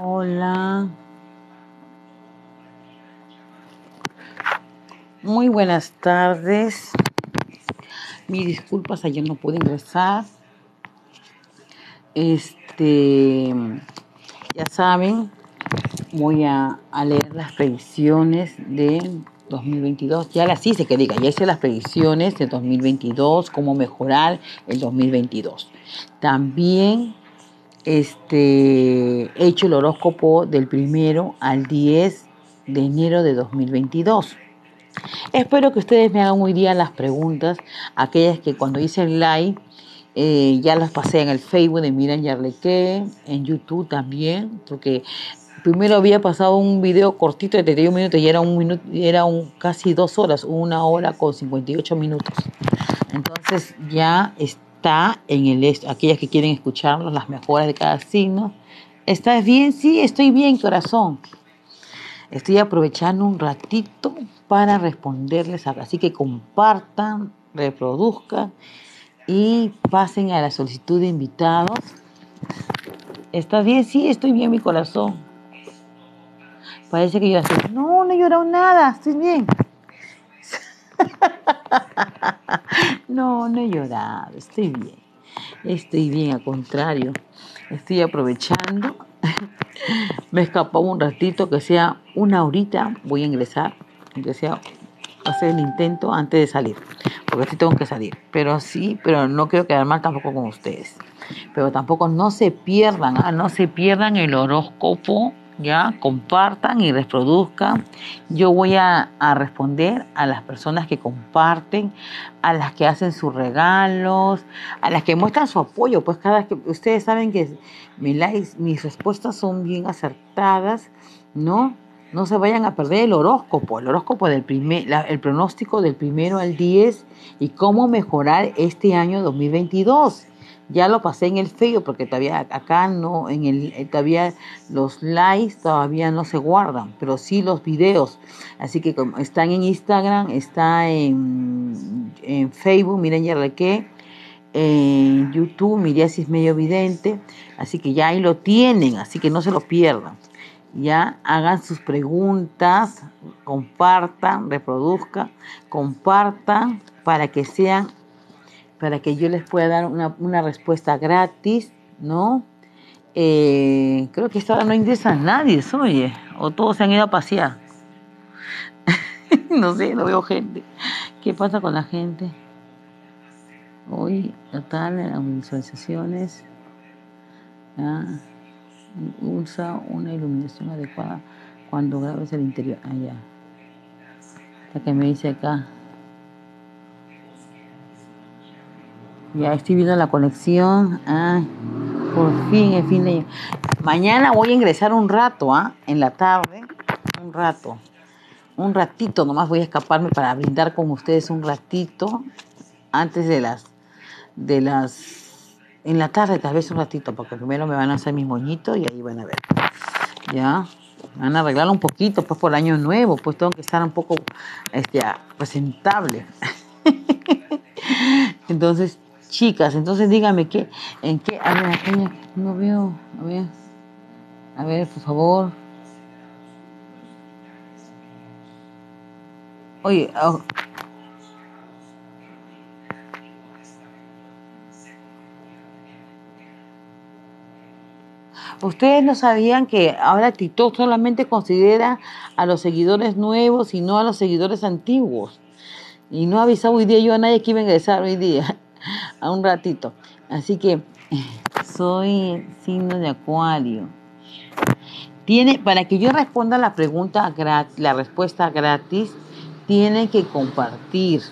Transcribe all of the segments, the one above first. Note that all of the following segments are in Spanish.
Hola. Muy buenas tardes. Mis disculpas, ayer no pude ingresar. Este, ya saben, voy a, a leer las predicciones de 2022. Ya las hice, que diga, ya hice las predicciones de 2022, cómo mejorar el 2022. También este, he hecho el horóscopo del primero al 10 de enero de 2022. Espero que ustedes me hagan hoy día las preguntas, aquellas que cuando hice el live eh, ya las pasé en el Facebook de Miran Yarleque, en YouTube también, porque primero había pasado un video cortito de 31 minutos y era un minuto, era un casi dos horas, una hora con 58 minutos. Entonces ya está en el aquellas que quieren escucharnos las mejoras de cada signo. ¿Estás bien? Sí, estoy bien, corazón. Estoy aprovechando un ratito para responderles. Así que compartan, reproduzcan y pasen a la solicitud de invitados. ¿Estás bien? Sí, estoy bien, mi corazón. Parece que estoy. No, no he llorado nada, estoy bien. No, no he llorado, estoy bien. Estoy bien, al contrario. Estoy aprovechando. Me escapó un ratito, que sea una horita, voy a ingresar, que sea hacer el intento antes de salir, porque sí tengo que salir. Pero sí, pero no quiero quedar mal tampoco con ustedes. Pero tampoco no se pierdan, ¿ah? no se pierdan el horóscopo ya compartan y reproduzcan. Yo voy a, responder a las personas que comparten, a las que hacen sus regalos, a las que muestran su apoyo. Pues cada que ustedes saben que mis, mis respuestas son bien acertadas, ¿no? No se vayan a perder el horóscopo, el horóscopo del primer, el pronóstico del primero al 10 y cómo mejorar este año 2022 ya lo pasé en el Facebook porque todavía acá no, en el, eh, todavía los likes todavía no se guardan, pero sí los videos. Así que como están en Instagram, está en, en Facebook, miren ya que en YouTube, Miriasis Medio Vidente, así que ya ahí lo tienen, así que no se lo pierdan. Ya hagan sus preguntas, compartan, reproduzcan, compartan para que sean para que yo les pueda dar una, respuesta gratis, ¿no? Eh, creo que esta hora no ingresa nadie, oye, o todos se han ido a pasear. no sé, no veo gente. ¿Qué pasa con la gente? Hoy, total, las visualizaciones, usa una iluminación adecuada cuando grabes el interior. Allá. Ah, que me dice acá. Ya estoy viendo la conexión. Ah, por fin, el fin de Mañana voy a ingresar un rato, ¿ah? En la tarde. Un rato. Un ratito nomás voy a escaparme para brindar con ustedes un ratito. Antes de las. De las. En la tarde, tal vez un ratito, porque primero me van a hacer mis moñitos y ahí van a ver. Ya. Van a arreglar un poquito, pues por año nuevo, pues tengo que estar un poco este, presentable. Entonces, chicas. Entonces dígame qué, en qué, a ver, no veo, a ver, a ver, por favor. Oye, oh. Ustedes no sabían que ahora TikTok solamente considera a los seguidores nuevos y no a los seguidores antiguos. Y no avisado hoy día yo a nadie que iba a ingresar hoy día a un ratito. Así que soy signo de acuario. Tiene, para que yo responda la pregunta la respuesta gratis, tiene que compartir,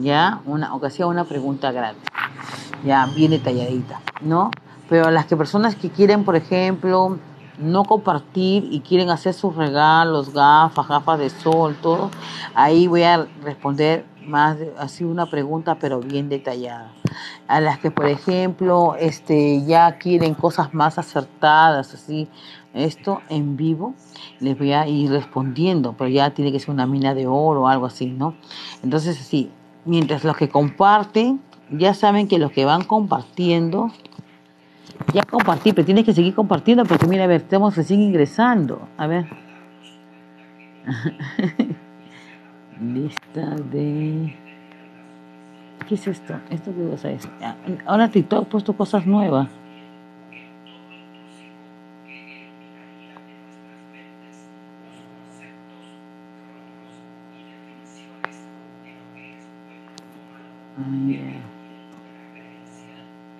¿ya? Una, o una pregunta gratis, ya bien detalladita, ¿no? Pero las que personas que quieren, por ejemplo, no compartir y quieren hacer sus regalos, gafas, gafas de sol, todo, ahí voy a responder más así una pregunta pero bien detallada. A las que por ejemplo este ya quieren cosas más acertadas, así esto en vivo les voy a ir respondiendo, pero ya tiene que ser una mina de oro o algo así, ¿no? Entonces así, mientras los que comparten ya saben que los que van compartiendo Ya compartí, pero tienes que seguir compartiendo porque mira, a ver, estamos recién ingresando. A ver. Lista de... ¿Qué es esto? ¿Esto qué cosa es? Ah, Ahora TikTok ha puesto cosas nuevas. Ya.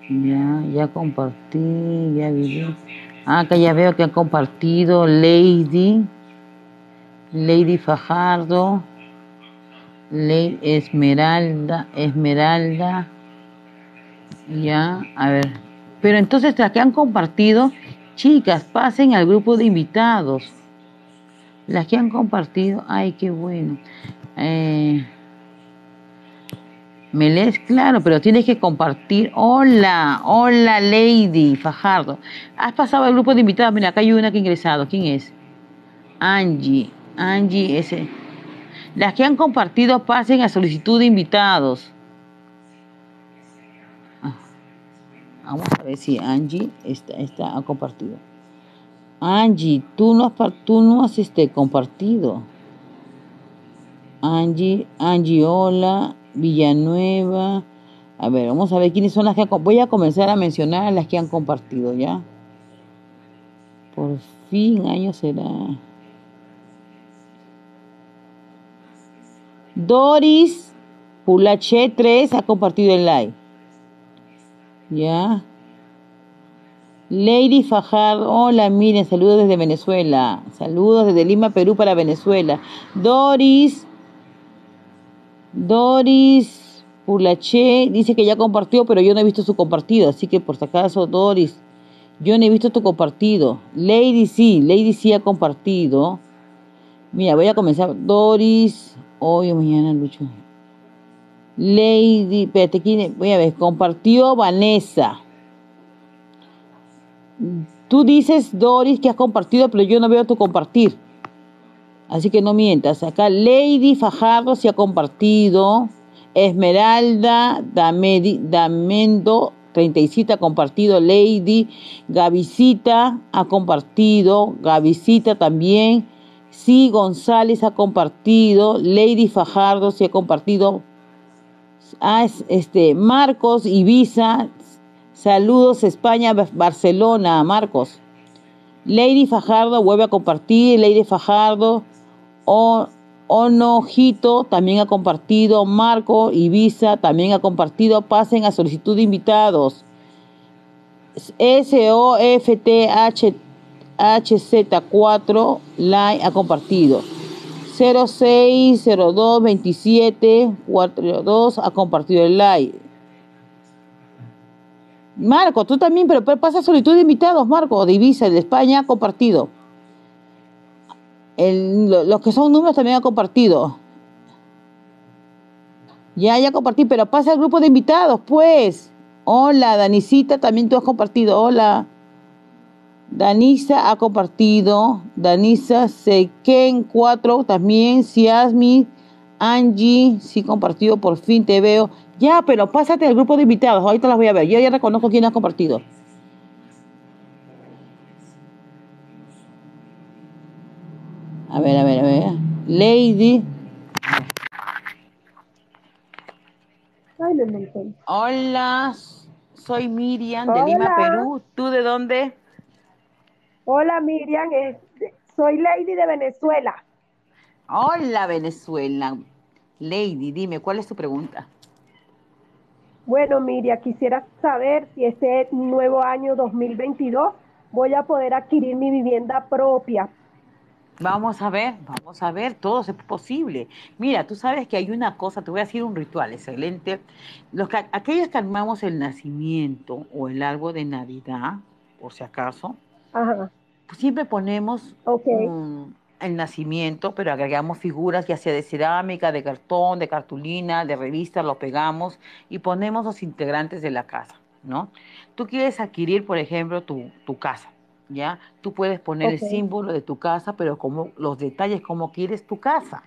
Ya, ya compartí, ya viví. Ah, acá ya veo que han compartido Lady, Lady Fajardo, Lady Esmeralda, Esmeralda. Ya, a ver. Pero entonces las que han compartido, chicas, pasen al grupo de invitados. Las que han compartido, ay, qué bueno. Eh, me lees, claro, pero tienes que compartir. Hola, hola Lady Fajardo. Has pasado al grupo de invitados. Mira, acá hay una que ha ingresado. ¿Quién es? Angie. Angie, ese. Las que han compartido pasen a solicitud de invitados. Ah, Vamos a ver si Angie está, está, ha compartido. Angie, tú no has, tú no has este, compartido. Angie, Angie, hola, Villanueva. A ver, vamos a ver quiénes son las que han Voy a comenzar a mencionar las que han compartido, ¿ya? Por fin, año será. Doris Pulache 3 ha compartido el live. ¿Ya? Lady Fajardo, hola, miren, saludos desde Venezuela. Saludos desde Lima, Perú para Venezuela. Doris, Doris Pulache dice que ya compartió, pero yo no he visto su compartido. Así que por si acaso, Doris, yo no he visto tu compartido. Lady sí, Lady sí ha compartido. Mira, voy a comenzar. Doris, hoy o mañana, Lucho. Lady, espérate, voy a ver, compartió Vanessa. Tú dices, Doris, que has compartido, pero yo no veo tu compartir. Así que no mientas. Acá Lady Fajardo se ha compartido. Esmeralda Damedi- Damendo 37 ha compartido. Lady Gavisita ha compartido. Gavisita también. Sí González ha compartido. Lady Fajardo se ha compartido. Ah, es- este, Marcos Ibiza. Saludos España, Barcelona, Marcos. Lady Fajardo vuelve a compartir. Lady Fajardo. O, Onojito también ha compartido. Marco Ibiza también ha compartido. Pasen a solicitud de invitados. SOFTHZ4 Line ha compartido. 06022742 ha compartido el live. Marco, tú también, pero pasa solicitud de invitados, Marco, de Ibiza, de España, ha compartido. El- lo- los que son números también ha compartido. Ya, ya compartí, pero pasa al grupo de invitados, pues. Hola, Danisita, también tú has compartido. Hola. Danisa ha compartido. Danisa Sequen 4 también. Siasmi, Angie, sí compartido, por fin te veo. Ya, pero pásate al grupo de invitados. Ahorita las voy a ver. Yo ya reconozco quién ha compartido. A ver, a ver, a ver. Lady. Hola, soy Miriam de Lima. Perú. ¿Tú de dónde? Hola Miriam, es- soy Lady de Venezuela. Hola, Venezuela. Lady, dime, ¿cuál es tu pregunta? Bueno Miriam, quisiera saber si este nuevo año 2022 voy a poder adquirir mi vivienda propia. Vamos a ver, vamos a ver, todo es posible. Mira, tú sabes que hay una cosa, te voy a decir un ritual excelente. Los que, aquellos que armamos el nacimiento o el árbol de Navidad, por si acaso, Ajá, pues siempre ponemos el nacimiento, pero agregamos figuras ya sea de cerámica, de cartón, de cartulina, de revista, lo pegamos y ponemos los integrantes de la casa, ¿no? Tú quieres adquirir, por ejemplo, tu, tu casa, ¿ya? Tú puedes poner el símbolo de tu casa, pero como los detalles, como quieres tu casa,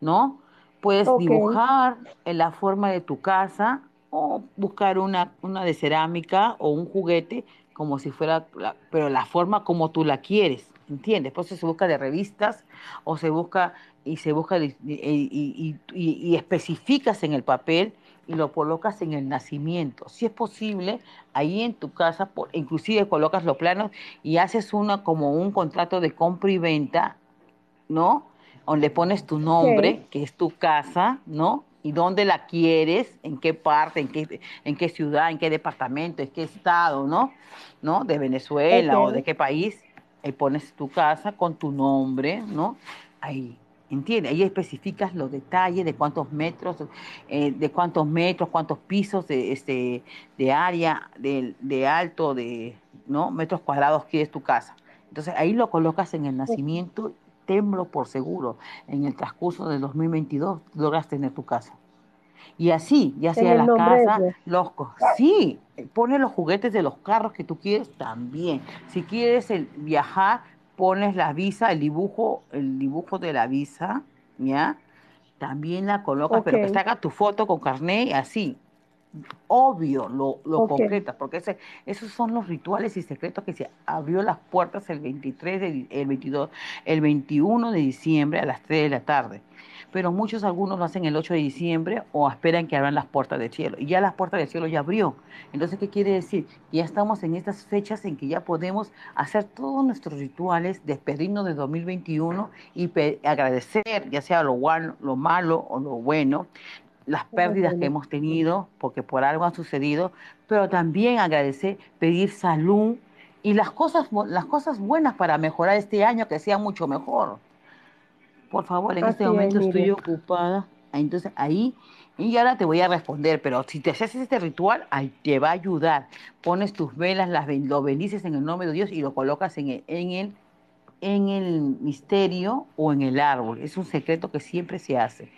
¿no? Puedes dibujar en la forma de tu casa o buscar una, una de cerámica o un juguete como si fuera, pero la forma como tú la quieres, ¿entiendes? Por eso se busca de revistas o se busca y se busca y, y, y, especificas en el papel y lo colocas en el nacimiento. Si es posible, ahí en tu casa, por, inclusive colocas los planos y haces una como un contrato de compra y venta, ¿no? Donde pones tu nombre, que es tu casa, ¿no? Y dónde la quieres, en qué parte, en qué, en qué ciudad, en qué departamento, en qué estado, ¿no? ¿No? De Venezuela o de qué país. Ahí pones tu casa con tu nombre, ¿no? Ahí ¿Entiendes? Ahí especificas los detalles de cuántos metros, eh, de cuántos metros, cuántos pisos de, este, de área, de, de, alto, de ¿no? metros cuadrados quieres tu casa. Entonces ahí lo colocas en el nacimiento, temblo por seguro, en el transcurso del 2022 logras tener tu casa. Y así, ya sea la casa, los sí, pone los juguetes de los carros que tú quieres también. Si quieres el, viajar, pones la visa, el dibujo, el dibujo de la visa, ¿ya? También la colocas, pero que saca tu foto con carnet, así. Obvio, lo, lo concretas, porque ese, esos son los rituales y secretos que se abrió las puertas el 23, de, el 22, el 21 de diciembre a las 3 de la tarde pero muchos algunos lo hacen el 8 de diciembre o esperan que abran las puertas del cielo. Y ya las puertas del cielo ya abrió. Entonces, ¿qué quiere decir? Ya estamos en estas fechas en que ya podemos hacer todos nuestros rituales, despedirnos de 2021 y agradecer, ya sea lo, bueno, lo malo o lo bueno, las pérdidas que hemos tenido, porque por algo han sucedido, pero también agradecer, pedir salud y las cosas, las cosas buenas para mejorar este año, que sea mucho mejor por favor, en este momento estoy ocupada. Entonces ahí, y ahora te voy a responder, pero si te haces este ritual, ahí te va a ayudar. Pones tus velas, las, lo bendices en el nombre de Dios y lo colocas en el, en el, en el misterio o en el árbol. Es un secreto que siempre se hace.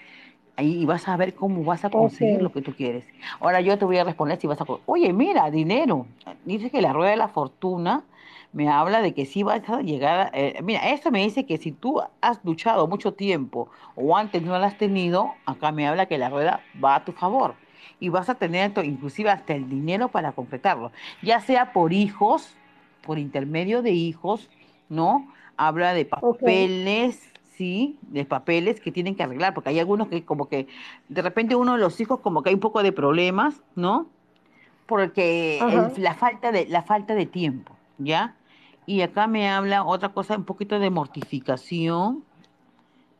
Ahí vas a ver cómo vas a conseguir lo que tú quieres. Ahora yo te voy a responder si vas a... Oye, mira, dinero. Dice que la rueda de la fortuna me habla de que sí vas a llegar, eh, mira, esto me dice que si tú has luchado mucho tiempo o antes no la has tenido, acá me habla que la rueda va a tu favor y vas a tener inclusive hasta el dinero para completarlo, ya sea por hijos, por intermedio de hijos, ¿no? Habla de papeles, sí, de papeles que tienen que arreglar, porque hay algunos que como que de repente uno de los hijos como que hay un poco de problemas, ¿no? Porque la falta de la falta de tiempo. ¿ya? Y acá me habla otra cosa, un poquito de mortificación,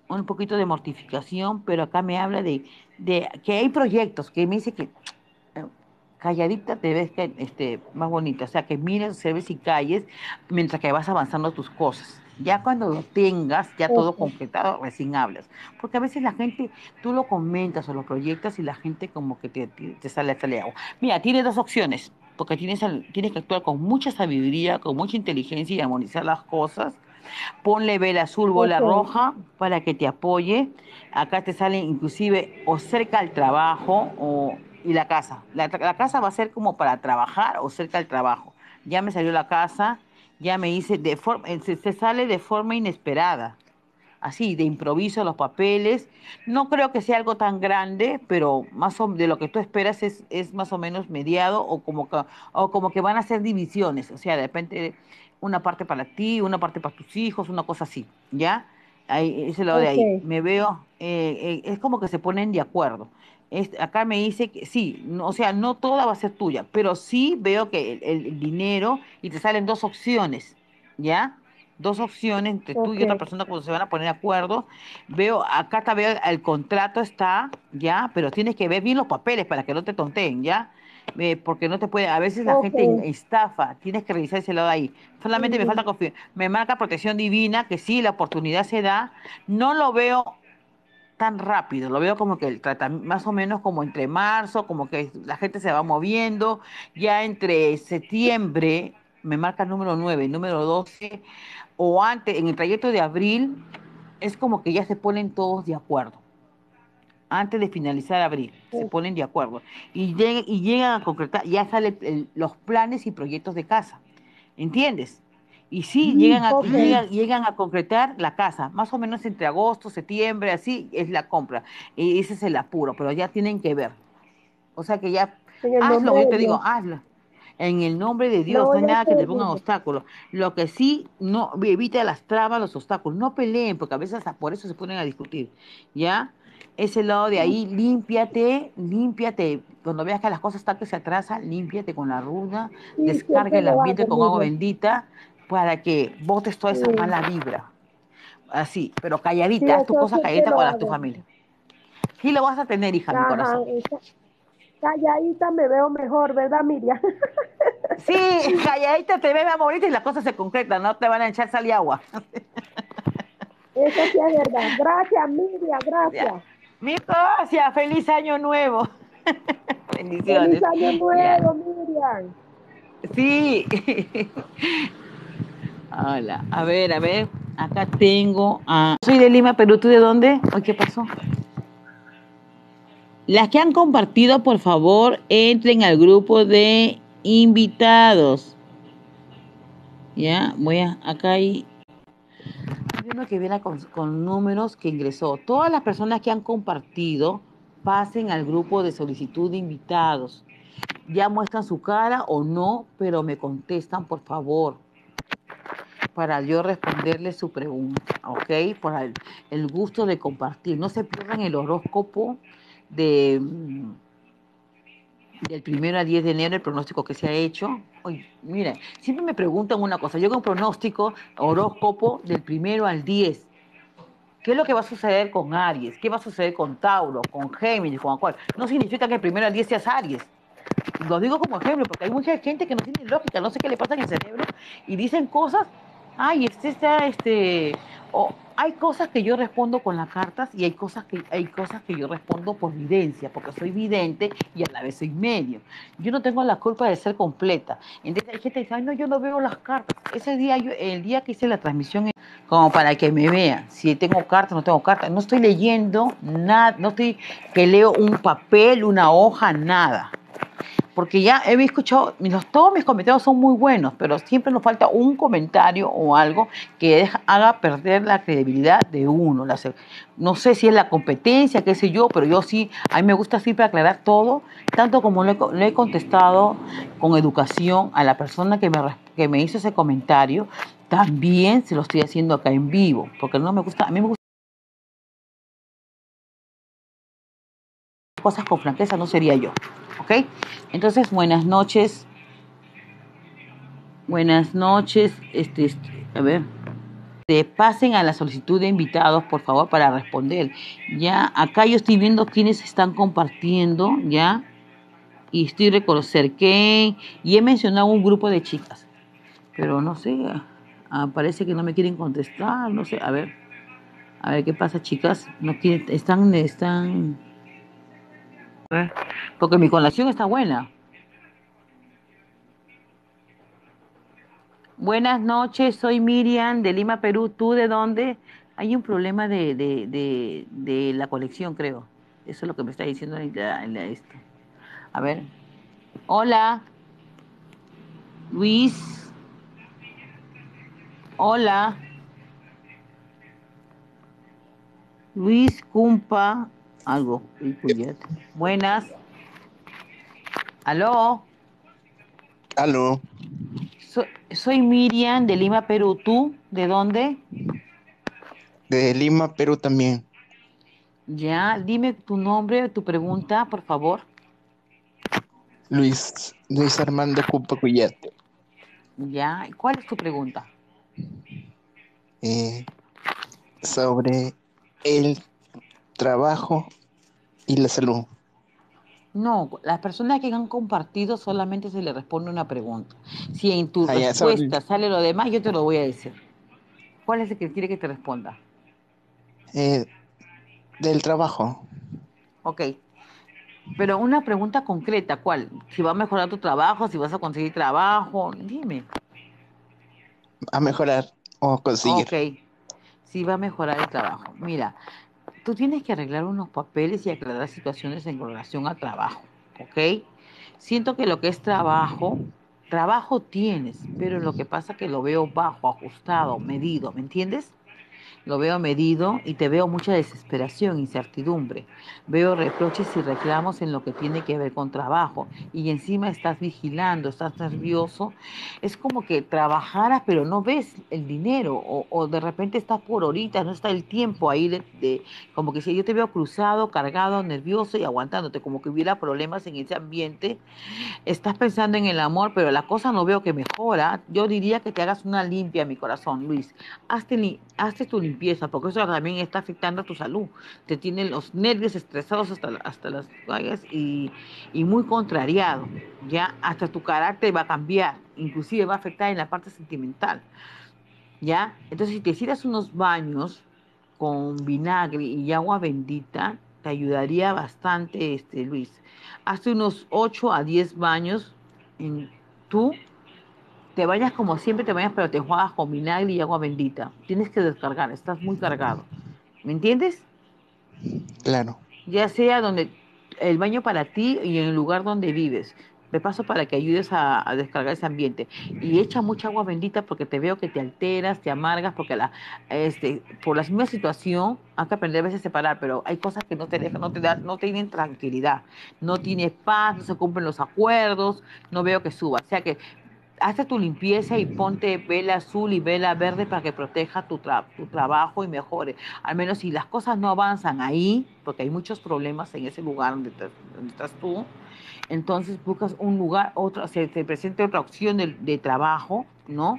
un poquito de mortificación, pero acá me habla de, de que hay proyectos, que me dice que calladita te ves que, este, más bonita, o sea, que mires, observes y calles mientras que vas avanzando tus cosas. Ya cuando lo tengas, ya todo concretado, recién hablas. Porque a veces la gente, tú lo comentas o lo proyectas y la gente como que te, te sale, sale agua. Mira, tiene dos opciones porque tienes, tienes que actuar con mucha sabiduría, con mucha inteligencia y armonizar las cosas. Ponle vela azul, bola roja para que te apoye. Acá te sale inclusive o cerca al trabajo o, y la casa. La, casa va a ser como para trabajar o cerca al trabajo. Ya me salió la casa, ya me hice, de forma, se, se sale de forma inesperada así, de improviso los papeles. No creo que sea algo tan grande, pero más o, de lo que tú esperas es, es más o menos mediado o como, que, o como que van a ser divisiones. O sea, de repente una parte para ti, una parte para tus hijos, una cosa así, ¿ya? Ahí, ese lado de ahí. Me veo, eh, eh, es como que se ponen de acuerdo. Acá me dice que sí, o sea, no toda va a ser tuya, pero sí veo que el, el dinero y te salen dos opciones, ¿ya? dos opciones entre tú y otra persona cuando se van a poner de acuerdo. Veo, acá está, veo, el contrato está, ya, pero tienes que ver bien los papeles para que no te tonteen, ¿ya? Eh, porque no te puede, a veces la gente estafa, tienes que revisar ese lado ahí. Solamente me falta confianza. Me marca protección divina, que sí, la oportunidad se da. No lo veo tan rápido, lo veo como que el tratamiento, más o menos como entre marzo, como que la gente se va moviendo, ya entre septiembre, me marca el número 9, número 12, o antes, en el trayecto de abril, es como que ya se ponen todos de acuerdo. Antes de finalizar abril, se ponen de acuerdo. Y, llegan, y llegan a concretar, ya salen los planes y proyectos de casa. ¿Entiendes? Y sí, mm, llegan, a, llegan, a concretar la casa, más o menos entre agosto, septiembre, así es la compra. Y ese es el apuro, pero ya tienen que ver. O sea que ya, hazlo, yo te digo, hazlo. En el nombre de Dios, no hay nada que te pongan obstáculos. Lo que sí, no evita las trabas, los obstáculos. No peleen, porque a veces hasta por eso se ponen a discutir. ¿Ya? Ese lado de ahí, límpiate, límpiate. Cuando veas que las cosas están que se atrasan, límpiate con la ruda, descarga el ambiente con agua bendita para que botes toda esa mala vibra. Así, pero calladita, haz tu cosa calladita con tu familia. Sí lo vas a tener, hija, mi corazón. calladita me veo mejor, ¿verdad, Miriam? sí, calladita te ves más bonita y las cosas se concretan, no te van a echar sal y agua. Eso sí es verdad. Gracias, Miriam, gracias. Mi gracias, feliz año nuevo. Bendiciones. Feliz año nuevo, Miriam. Sí. Hola, a ver, a ver, acá tengo a... Soy de Lima, Perú, ¿tú de dónde? ¿Qué pasó? Las que han compartido, por favor, entren al grupo de invitados. Ya, voy a, acá hay, hay uno que viene con, con números que ingresó. Todas las personas que han compartido, pasen al grupo de solicitud de invitados. Ya muestran su cara o no, pero me contestan, por favor para yo responderle su pregunta, ¿ok? Por el, gusto de compartir. No se pierdan el horóscopo de mm, del primero al 10 de enero, el pronóstico que se ha hecho. Oye, mira, siempre me preguntan una cosa. Yo con pronóstico, horóscopo del primero al 10. ¿Qué es lo que va a suceder con Aries? ¿Qué va a suceder con Tauro, con Géminis, con Acuario? No significa que el primero al 10 seas Aries. Lo digo como ejemplo, porque hay mucha gente que no tiene lógica, no sé qué le pasa en el cerebro, y dicen cosas ay, este está, este, o hay cosas que yo respondo con las cartas y hay cosas que hay cosas que yo respondo por videncia, porque soy vidente y a la vez soy medio. Yo no tengo la culpa de ser completa. Entonces hay gente que dice, ay, no, yo no veo las cartas. Ese día, yo, el día que hice la transmisión, como para que me vean, si tengo cartas, no tengo cartas, no estoy leyendo nada, no estoy que leo un papel, una hoja, nada porque ya he escuchado, todos mis comentarios son muy buenos, pero siempre nos falta un comentario o algo que haga perder la credibilidad de uno. no sé si es la competencia, qué sé yo, pero yo sí, a mí me gusta siempre aclarar todo, tanto como le, he contestado con educación a la persona que me, que me hizo ese comentario, también se lo estoy haciendo acá en vivo, porque no me gusta, a mí me gusta cosas con franqueza, no sería yo. ¿ok? Entonces, buenas noches. Buenas noches. Este, a ver. Te pasen a la solicitud de invitados, por favor, para responder. Ya, acá yo estoy viendo quiénes están compartiendo, ya. Y estoy reconocer que. Y he mencionado un grupo de chicas. Pero no sé. Ah, parece que no me quieren contestar. No sé. A ver. A ver qué pasa, chicas. No quieren, están, están porque mi colación está buena. Buenas noches, soy Miriam de Lima, Perú. ¿Tú de dónde? Hay un problema de, de, la colección, creo. Eso es lo que me está diciendo en la, esto. A ver. Hola. Luis. Hola. Luis Cumpa algo. Buenas. ¿Aló? Aló. soy Miriam de Lima, Perú. ¿Tú? ¿De dónde? De Lima, Perú también. Ya, dime tu nombre, tu pregunta, por favor. Luis, Luis Armando Cupa Cuyate. Ya, ¿cuál es tu pregunta? Eh, sobre el trabajo y la salud. No, las personas que han compartido solamente se le responde una pregunta. Si en tu ah, respuesta sale lo demás, yo te lo voy a decir. ¿Cuál es el que quiere que te responda? Eh, del trabajo. Ok. Pero una pregunta concreta, ¿cuál? Si va a mejorar tu trabajo, si vas a conseguir trabajo, dime. A mejorar o conseguir. Ok. Si va a mejorar el trabajo. Mira, tú tienes que arreglar unos papeles y aclarar situaciones en relación al trabajo, ¿ok? Siento que lo que es trabajo, trabajo tienes, pero lo que pasa que lo veo bajo, ajustado, medido, ¿me entiendes? Lo veo medido y te veo mucha desesperación, incertidumbre. Veo reproches y reclamos en lo que tiene que ver con trabajo y encima estás vigilando, estás nervioso. Es como que trabajaras pero no ves el dinero o, de repente estás por ahorita, no está el tiempo ahí de, como que si yo te veo cruzado, cargado, nervioso y aguantándote, como que hubiera problemas en ese ambiente. Estás pensando en el amor, pero la cosa no veo que mejora. Yo diría que te hagas una limpia, mi corazón, Luis. Hazte, hazte tu limpieza, porque eso también está afectando a tu salud. Te tienen los nervios estresados hasta, hasta las vallas y, y muy contrariado. Ya hasta tu carácter va a cambiar, inclusive va a afectar en la parte sentimental. ¿Ya? Entonces, si te hicieras unos baños con vinagre y agua bendita, te ayudaría bastante, este Luis. Hazte unos 8 a 10 baños en tú te vayas como siempre te vayas, pero te juegas con vinagre y agua bendita. Tienes que descargar, estás muy cargado. ¿Me entiendes? Claro. Ya sea donde el baño para ti y en el lugar donde vives. De paso para que ayudes a, descargar ese ambiente. Y echa mucha agua bendita porque te veo que te alteras, te amargas, porque la, este, por la misma situación hay que aprender a veces a separar, pero hay cosas que no te dejan, no te dan, no tienen tranquilidad, no tienes paz, no se cumplen los acuerdos, no veo que suba. O sea que hazte tu limpieza y ponte vela azul y vela verde para que proteja tu, tu trabajo y mejore. Al menos si las cosas no avanzan ahí, porque hay muchos problemas en ese lugar donde, estás tú, entonces buscas un lugar, otro, se te presenta otra opción de, trabajo, ¿no?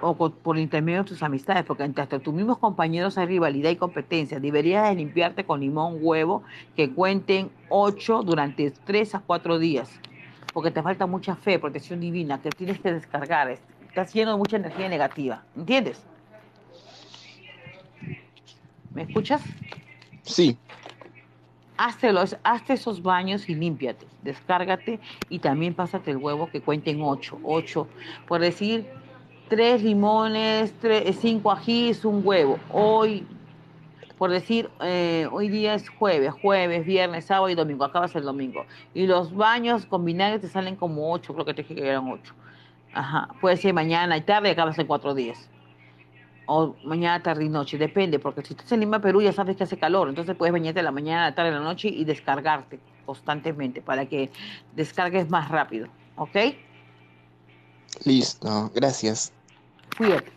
O por intermedio de tus amistades, porque entre tus mismos compañeros hay rivalidad y competencia. Deberías de limpiarte con limón, huevo, que cuenten ocho durante tres a cuatro días porque te falta mucha fe, protección divina, que tienes que descargar. Estás lleno de mucha energía negativa. ¿Entiendes? ¿Me escuchas? Sí. Hazte, hazte esos baños y límpiate, descárgate y también pásate el huevo que cuenten ocho, ocho, por decir tres limones, tres, cinco ajís, un huevo. Hoy por decir, eh, hoy día es jueves, jueves, viernes, sábado y domingo, acabas el domingo. Y los baños con vinagre te salen como ocho, creo que te dije que eran ocho. Ajá, puede ser mañana y tarde acabas en cuatro días. O mañana, tarde y noche, depende, porque si estás en Lima, Perú, ya sabes que hace calor, entonces puedes bañarte la mañana, la tarde, la noche y descargarte constantemente para que descargues más rápido, ¿ok? Listo, gracias. Cuídate.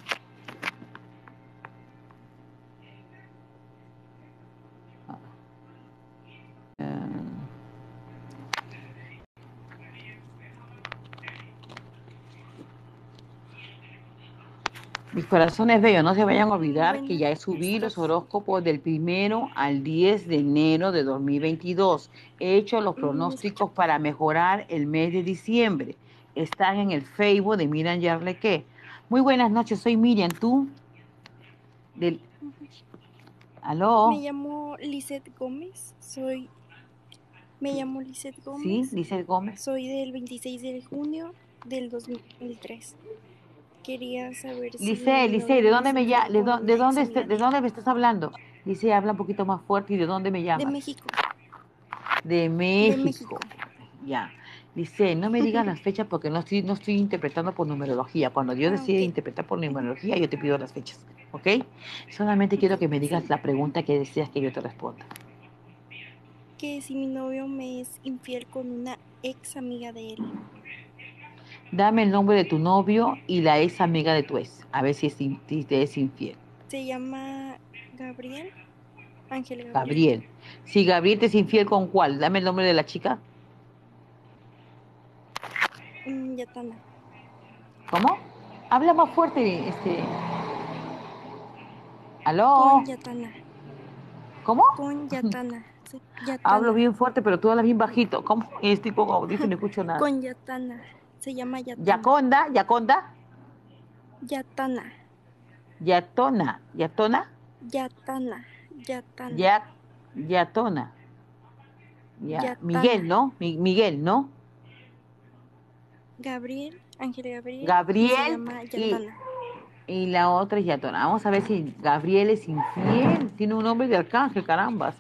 Mis corazones bellos, no se vayan a olvidar que ya he subido los horóscopos del primero al 10 de enero de 2022. He hecho los pronósticos para mejorar el mes de diciembre. Están en el Facebook de Miriam Yarleque. Muy buenas noches, soy Miriam, ¿tú? Del... ¿Aló? Me llamo Lizeth Gómez, soy... Me llamo Lizeth Gómez. Sí, Lizeth Gómez. Soy del 26 de junio del 2003 quería saber si... Lice, Lice, ¿de dónde me ya, de, de, dónde de dónde me estás hablando? Lice, habla un poquito más fuerte y de dónde me llamas. De México. De México. Ya. Lice, no me digas las fechas porque no estoy, no estoy interpretando por numerología. Cuando yo ah, decida interpretar por numerología, yo te pido las fechas. ¿Ok? Solamente quiero que me digas la pregunta que deseas que yo te responda. Que si mi novio me es infiel con una ex amiga de él. Dame el nombre de tu novio y la ex amiga de tu ex. A ver si, es, te es infiel. Se llama Gabriel. Ángel Gabriel. Gabriel. Si Gabriel te es infiel, ¿con cuál? Dame el nombre de la chica. Mm, Yatana. ¿Cómo? Habla más fuerte, este. ¿Aló? Con Yatana. ¿Cómo? Con Yatana. Hablo bien fuerte, pero tú hablas bien bajito. ¿Cómo? Estoy con audífono no escucho nada. Con Yatana. Se llama Yatana. ¿Yaconda? ¿Yaconda? Yatana. ¿Yatona? ¿Yatona? Yatana. Yatana. Ya, Yatona. Ya. Miguel, ¿no? Miguel, ¿no? Gabriel, Ángel Gabriel. Gabriel. Se llama Yatana. Y, la otra es Yatona. Vamos a ver si Gabriel es infiel. Tiene un nombre de arcángel, carambas.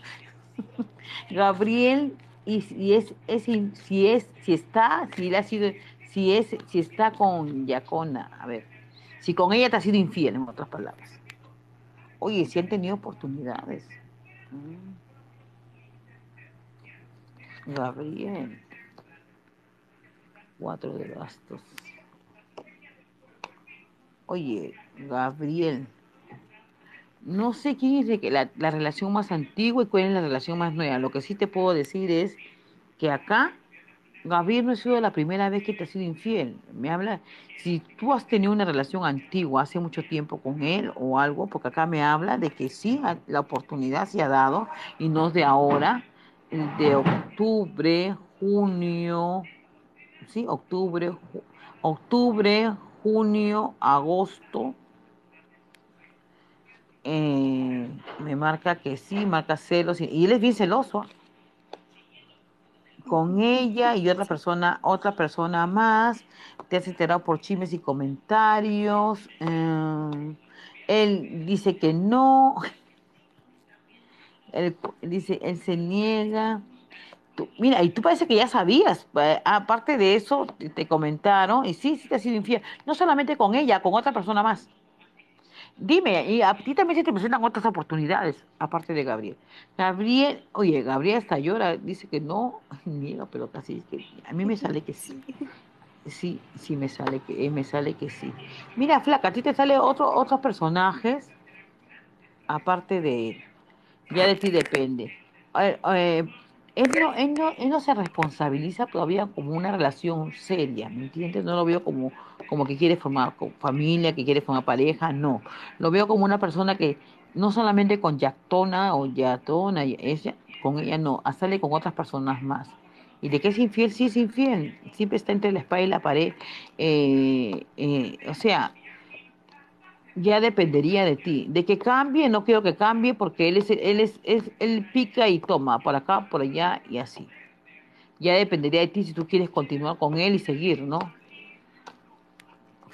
Gabriel, y, y es, es, si es, si está, si le ha sido si, es, si está con Yacona, a ver, si con ella te ha sido infiel, en otras palabras. Oye, sí han tenido oportunidades. Mm. Gabriel. Cuatro de bastos. Oye, Gabriel. No sé quién es que la, la relación más antigua y cuál es la relación más nueva. Lo que sí te puedo decir es que acá Gabriel no ha sido la primera vez que te ha sido infiel. Me habla, si tú has tenido una relación antigua hace mucho tiempo con él o algo, porque acá me habla de que sí, la oportunidad se ha dado y no es de ahora, de octubre, junio, sí, octubre, octubre, junio, agosto, eh, me marca que sí, marca celos, y, él es bien celoso. Con ella y otra persona, otra persona más, te has enterado por chismes y comentarios. Eh, él dice que no. Él dice, él se niega. mira, y tú parece que ya sabías. Eh, aparte de eso, te, comentaron, y sí, sí te has sido infiel. No solamente con ella, con otra persona más. Dime, y a ti también se te presentan otras oportunidades, aparte de Gabriel. Gabriel, oye, Gabriel hasta llora, dice que no, niega, pero casi que a mí me sale que sí. Sí, sí me sale que eh, me sale que sí. Mira, flaca, a ti te sale otro, otros personajes, aparte de ya de ti depende. Eh, él, no, él, no, él no se responsabiliza todavía como una relación seria, ¿me entiendes? No lo veo como como que quiere formar familia, que quiere formar pareja, no. Lo veo como una persona que no solamente con Yactona o Yatona, ella, con ella no, sale con otras personas más. Y de que es infiel, sí es infiel, siempre está entre la espalda y la pared. Eh, eh, o sea, ya dependería de ti. De que cambie, no quiero que cambie porque él es, él es, es, él pica y toma por acá, por allá y así. Ya dependería de ti si tú quieres continuar con él y seguir, ¿no?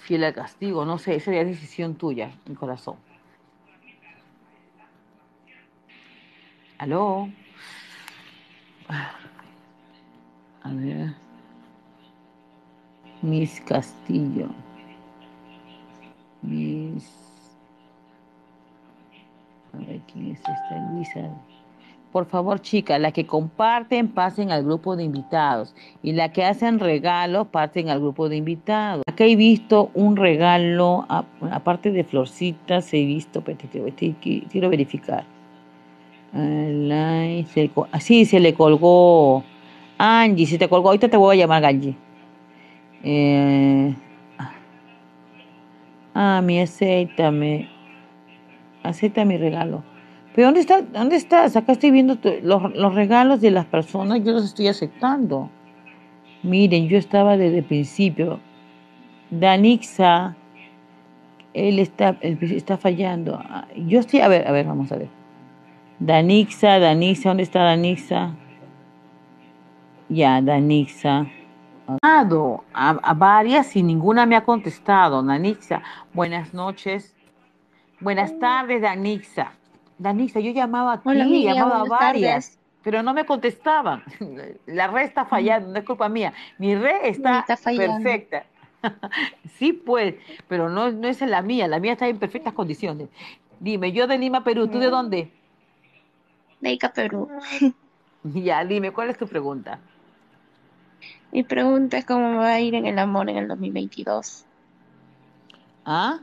fiel al castigo, no sé, esa sería decisión tuya, mi corazón. ¿Aló? A ver. Miss Castillo. A ver quién es esta Luisa. Por favor, chicas, las que comparten pasen al grupo de invitados y las que hacen regalos pasen al grupo de invitados. Acá he visto un regalo, aparte de florcitas, he visto, quiero verificar. Así se le colgó. Angie, se te colgó. Ahorita te voy a llamar Angie. Eh, ah, mi aceítame. Acepta mi regalo. Pero ¿dónde, está, dónde estás? Acá estoy viendo los, regalos de las personas, yo los estoy aceptando. Miren, yo estaba desde el principio. Danixa, él está, él está fallando. Yo estoy, a ver, a ver, vamos a ver. Danixa, Danixa, ¿dónde está Danixa? Ya, Danixa. A, a varias y ninguna me ha contestado. Danixa, buenas noches. Buenas tardes, Danixa. Danisa, yo llamaba a ti, llamaba a varias, pero no me contestaban. La red está fallando, no es culpa mía. Mi red está, perfecta. sí, pues, pero no, no es la mía, la mía está en perfectas condiciones. Dime, yo de Lima, Perú, ¿tú de dónde? De Ica, Perú. ya, dime, ¿cuál es tu pregunta? Mi pregunta es cómo me va a ir en el amor en el 2022. ¿Ah?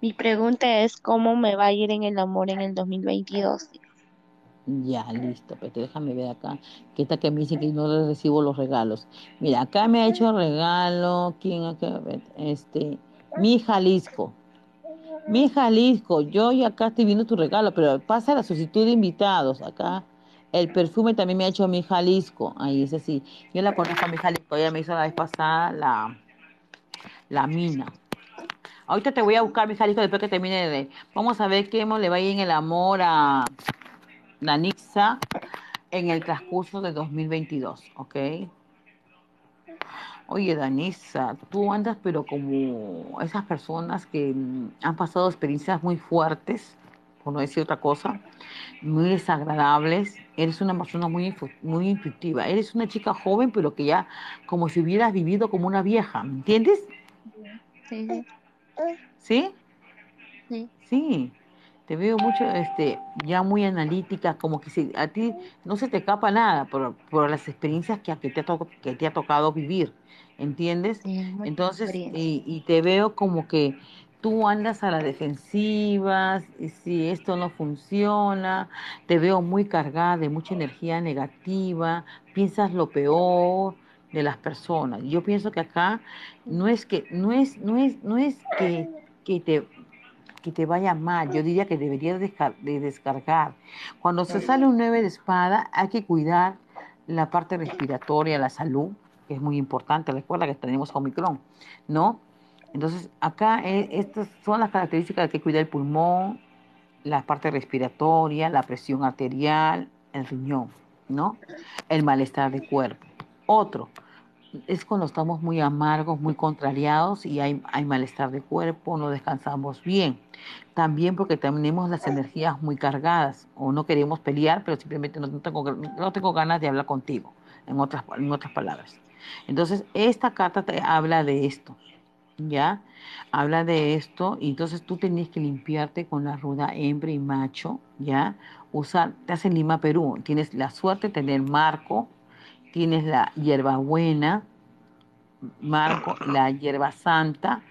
Mi pregunta es cómo me va a ir en el amor en el 2022. Ya, listo, pero déjame ver acá. Que está que me dice que no recibo los regalos. Mira, acá me ha hecho regalo. ¿Quién acá? Este, mi Jalisco. Mi Jalisco, yo y acá estoy viendo tu regalo, pero pasa la solicitud de invitados. Acá el perfume también me ha hecho mi Jalisco. Ahí es así. Yo la conozco a mi Jalisco. Ella me hizo la vez pasada la, la mina. Ahorita te voy a buscar, mi Jalisco, después que termine de... Vamos a ver qué le va a ir en el amor a Danixa en el transcurso de 2022, ¿ok? Oye, Danisa, tú andas pero como esas personas que han pasado experiencias muy fuertes, por no decir otra cosa, muy desagradables. Eres una persona muy, muy intuitiva. Eres una chica joven, pero que ya como si hubieras vivido como una vieja, ¿me entiendes? Sí, sí. ¿Sí? Te veo mucho, este, ya muy analítica, como que si a ti no se te escapa nada por, por las experiencias que, que, te ha to- que te ha tocado vivir, ¿entiendes? Sí, Entonces, y te veo como que tú andas a la defensiva, y si esto no funciona, te veo muy cargada de mucha energía negativa, piensas lo peor de las personas. Yo pienso que acá no es que, no es, no es, no es que, que te que te vaya mal, yo diría que deberías descar- de descargar. Cuando se sale un 9 de espada, hay que cuidar la parte respiratoria, la salud, que es muy importante. Recuerda que tenemos Omicron, ¿no? Entonces, acá eh, estas son las características que cuida el pulmón, la parte respiratoria, la presión arterial, el riñón, ¿no? El malestar de cuerpo. Otro, es cuando estamos muy amargos, muy contrariados y hay, hay malestar de cuerpo, no descansamos bien. También porque tenemos las energías muy cargadas o no queremos pelear, pero simplemente no tengo, no tengo ganas de hablar contigo, en otras, en otras palabras. Entonces, esta carta te habla de esto, ¿ya? Habla de esto y entonces tú tenías que limpiarte con la ruda hembra y macho, ¿ya? Usar, te hace Lima, Perú, tienes la suerte de tener marco, tienes la hierbabuena, marco, la hierba santa,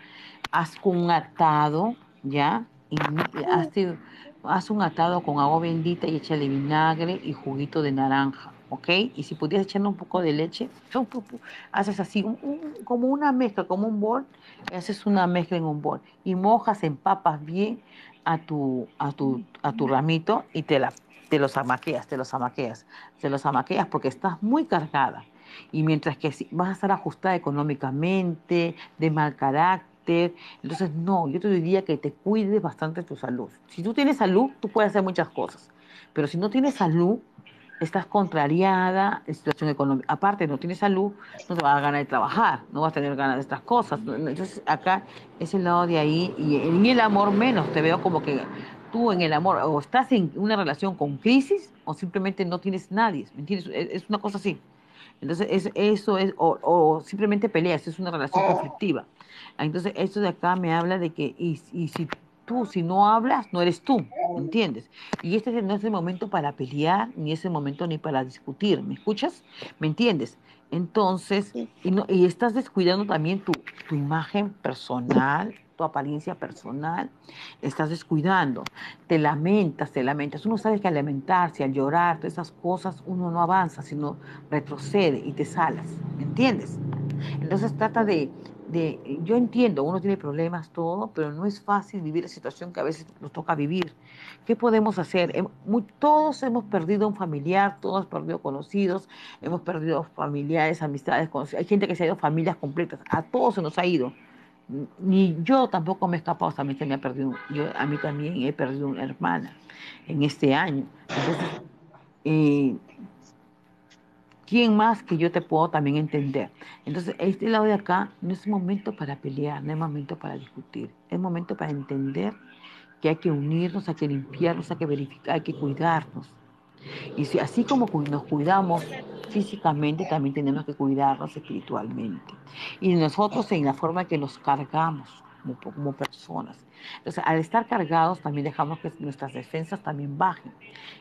haz un atado, ¿ya? Y hazte- haz un atado con agua bendita y échale vinagre y juguito de naranja, ¿ok? Y si pudieras echarle un poco de leche, haces así, un- un- como una mezcla, como un bol, haces una mezcla en un bol y mojas, empapas bien a tu, a tu, a tu ramito y te, la, te los amaqueas, te los amaqueas, te los amaqueas porque estás muy cargada. Y mientras que vas a estar ajustada económicamente, de mal carácter, entonces no, yo te diría que te cuides bastante tu salud. Si tú tienes salud, tú puedes hacer muchas cosas, pero si no tienes salud, estás contrariada situación económica. Aparte, no tienes salud, no te vas a ganar de trabajar, no vas a tener ganas de estas cosas. Entonces, acá, ese lado de ahí, y en el amor menos, te veo como que tú en el amor, o estás en una relación con crisis, o simplemente no tienes nadie, ¿me entiendes? Es es una cosa así. Entonces, es- eso es, o, o simplemente peleas, es una relación conflictiva. Entonces, esto de acá me habla de que, y, y si tú, si no hablas, no eres tú, ¿entiendes? Y este no es el momento para pelear, ni es el momento ni para discutir, ¿me escuchas? ¿Me entiendes? Entonces, y, no, y estás descuidando también tu, tu imagen personal, tu apariencia personal, estás descuidando, te lamentas, te lamentas. Uno sabe que al lamentarse, al llorar, todas esas cosas, uno no avanza, sino retrocede y te salas, ¿me entiendes? Entonces trata de, de, yo entiendo, uno tiene problemas, todo, pero no es fácil vivir la situación que a veces nos toca vivir. ¿Qué podemos hacer? Todos hemos perdido un familiar, todos hemos perdido conocidos, hemos perdido familiares, amistades, hay gente que se ha ido familias completas, a todos se nos ha ido. Ni yo tampoco me he escapado, también se me ha perdido, yo a mí también he perdido una hermana en este año. Entonces, eh, ¿quién más que yo te puedo también entender? Entonces, este lado de acá no es momento para pelear, no es momento para discutir, es momento para entender que hay que unirnos, hay que limpiarnos, hay que verificar, hay que cuidarnos. Y si, así como nos cuidamos físicamente, también tenemos que cuidarnos espiritualmente. Y nosotros en la forma que nos cargamos como, como personas. Entonces, al estar cargados, también dejamos que nuestras defensas también bajen.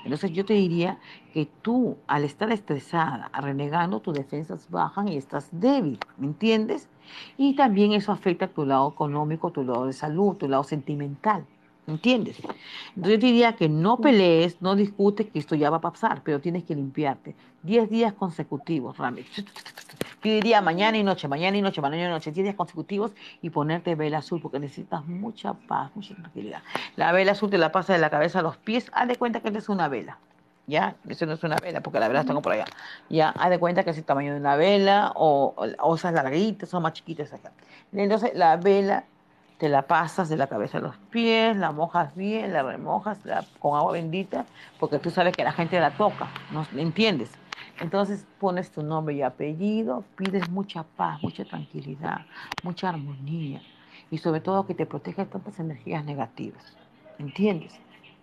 Entonces, yo te diría que tú, al estar estresada, renegando, tus defensas bajan y estás débil, ¿me entiendes? Y también eso afecta a tu lado económico, tu lado de salud, tu lado sentimental. ¿me ¿Entiendes? Entonces yo te diría que no pelees, no discutes, que esto ya va a pasar, pero tienes que limpiarte. Diez días consecutivos, Rami. Yo diría mañana y noche, mañana y noche, mañana y noche, diez días consecutivos y ponerte vela azul, porque necesitas mucha paz, mucha tranquilidad. La vela azul te la pasa de la cabeza a los pies, haz de cuenta que es una vela. ¿Ya? Eso no es una vela, porque la vela tengo por allá. Ya, haz de cuenta que es el tamaño de una vela, o, o, esas larguitas, o más chiquitas acá. Entonces, la vela te la pasas de la cabeza a los pies, la mojas bien, la remojas con agua bendita, porque tú sabes que la gente la toca, ¿no entiendes? Entonces pones tu nombre y apellido, pides mucha paz, mucha tranquilidad, mucha armonía y sobre todo que te proteja de tantas energías negativas, ¿entiendes?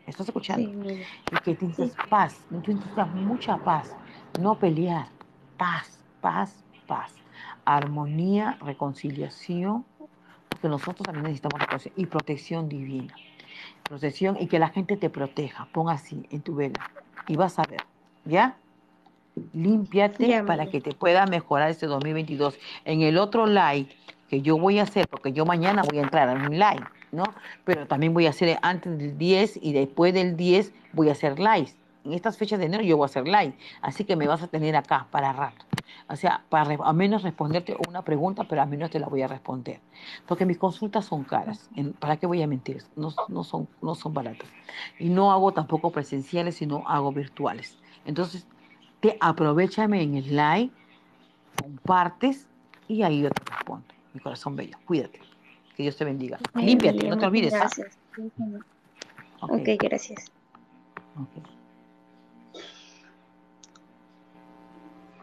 ¿Estás escuchando? Sí, y que tienes paz, tú necesitas mucha paz, no pelear, paz, paz, paz, armonía, reconciliación, porque nosotros también necesitamos reconciliación y protección divina. protección y que la gente te proteja. Pon así en tu vela y vas a ver, ¿ya? Límpiate para mami. que te pueda mejorar este 2022. En el otro live que yo voy a hacer, porque yo mañana voy a entrar en un live, ¿no? Pero también voy a hacer antes del 10 y después del 10 voy a hacer live. En estas fechas de enero yo voy a hacer live, así que me vas a tener acá para rato. O sea, para a menos responderte una pregunta, pero a menos te la voy a responder. Porque mis consultas son caras. ¿Para qué voy a mentir? No, no, son, no son baratas. Y no hago tampoco presenciales, sino hago virtuales. Entonces, te aprovechame en el live, compartes y ahí yo te respondo. Mi corazón bello, cuídate. Que Dios te bendiga. Muy Límpiate, bien, no te olvides. ¿ah? Gracias. Ok, Ok, gracias. ok.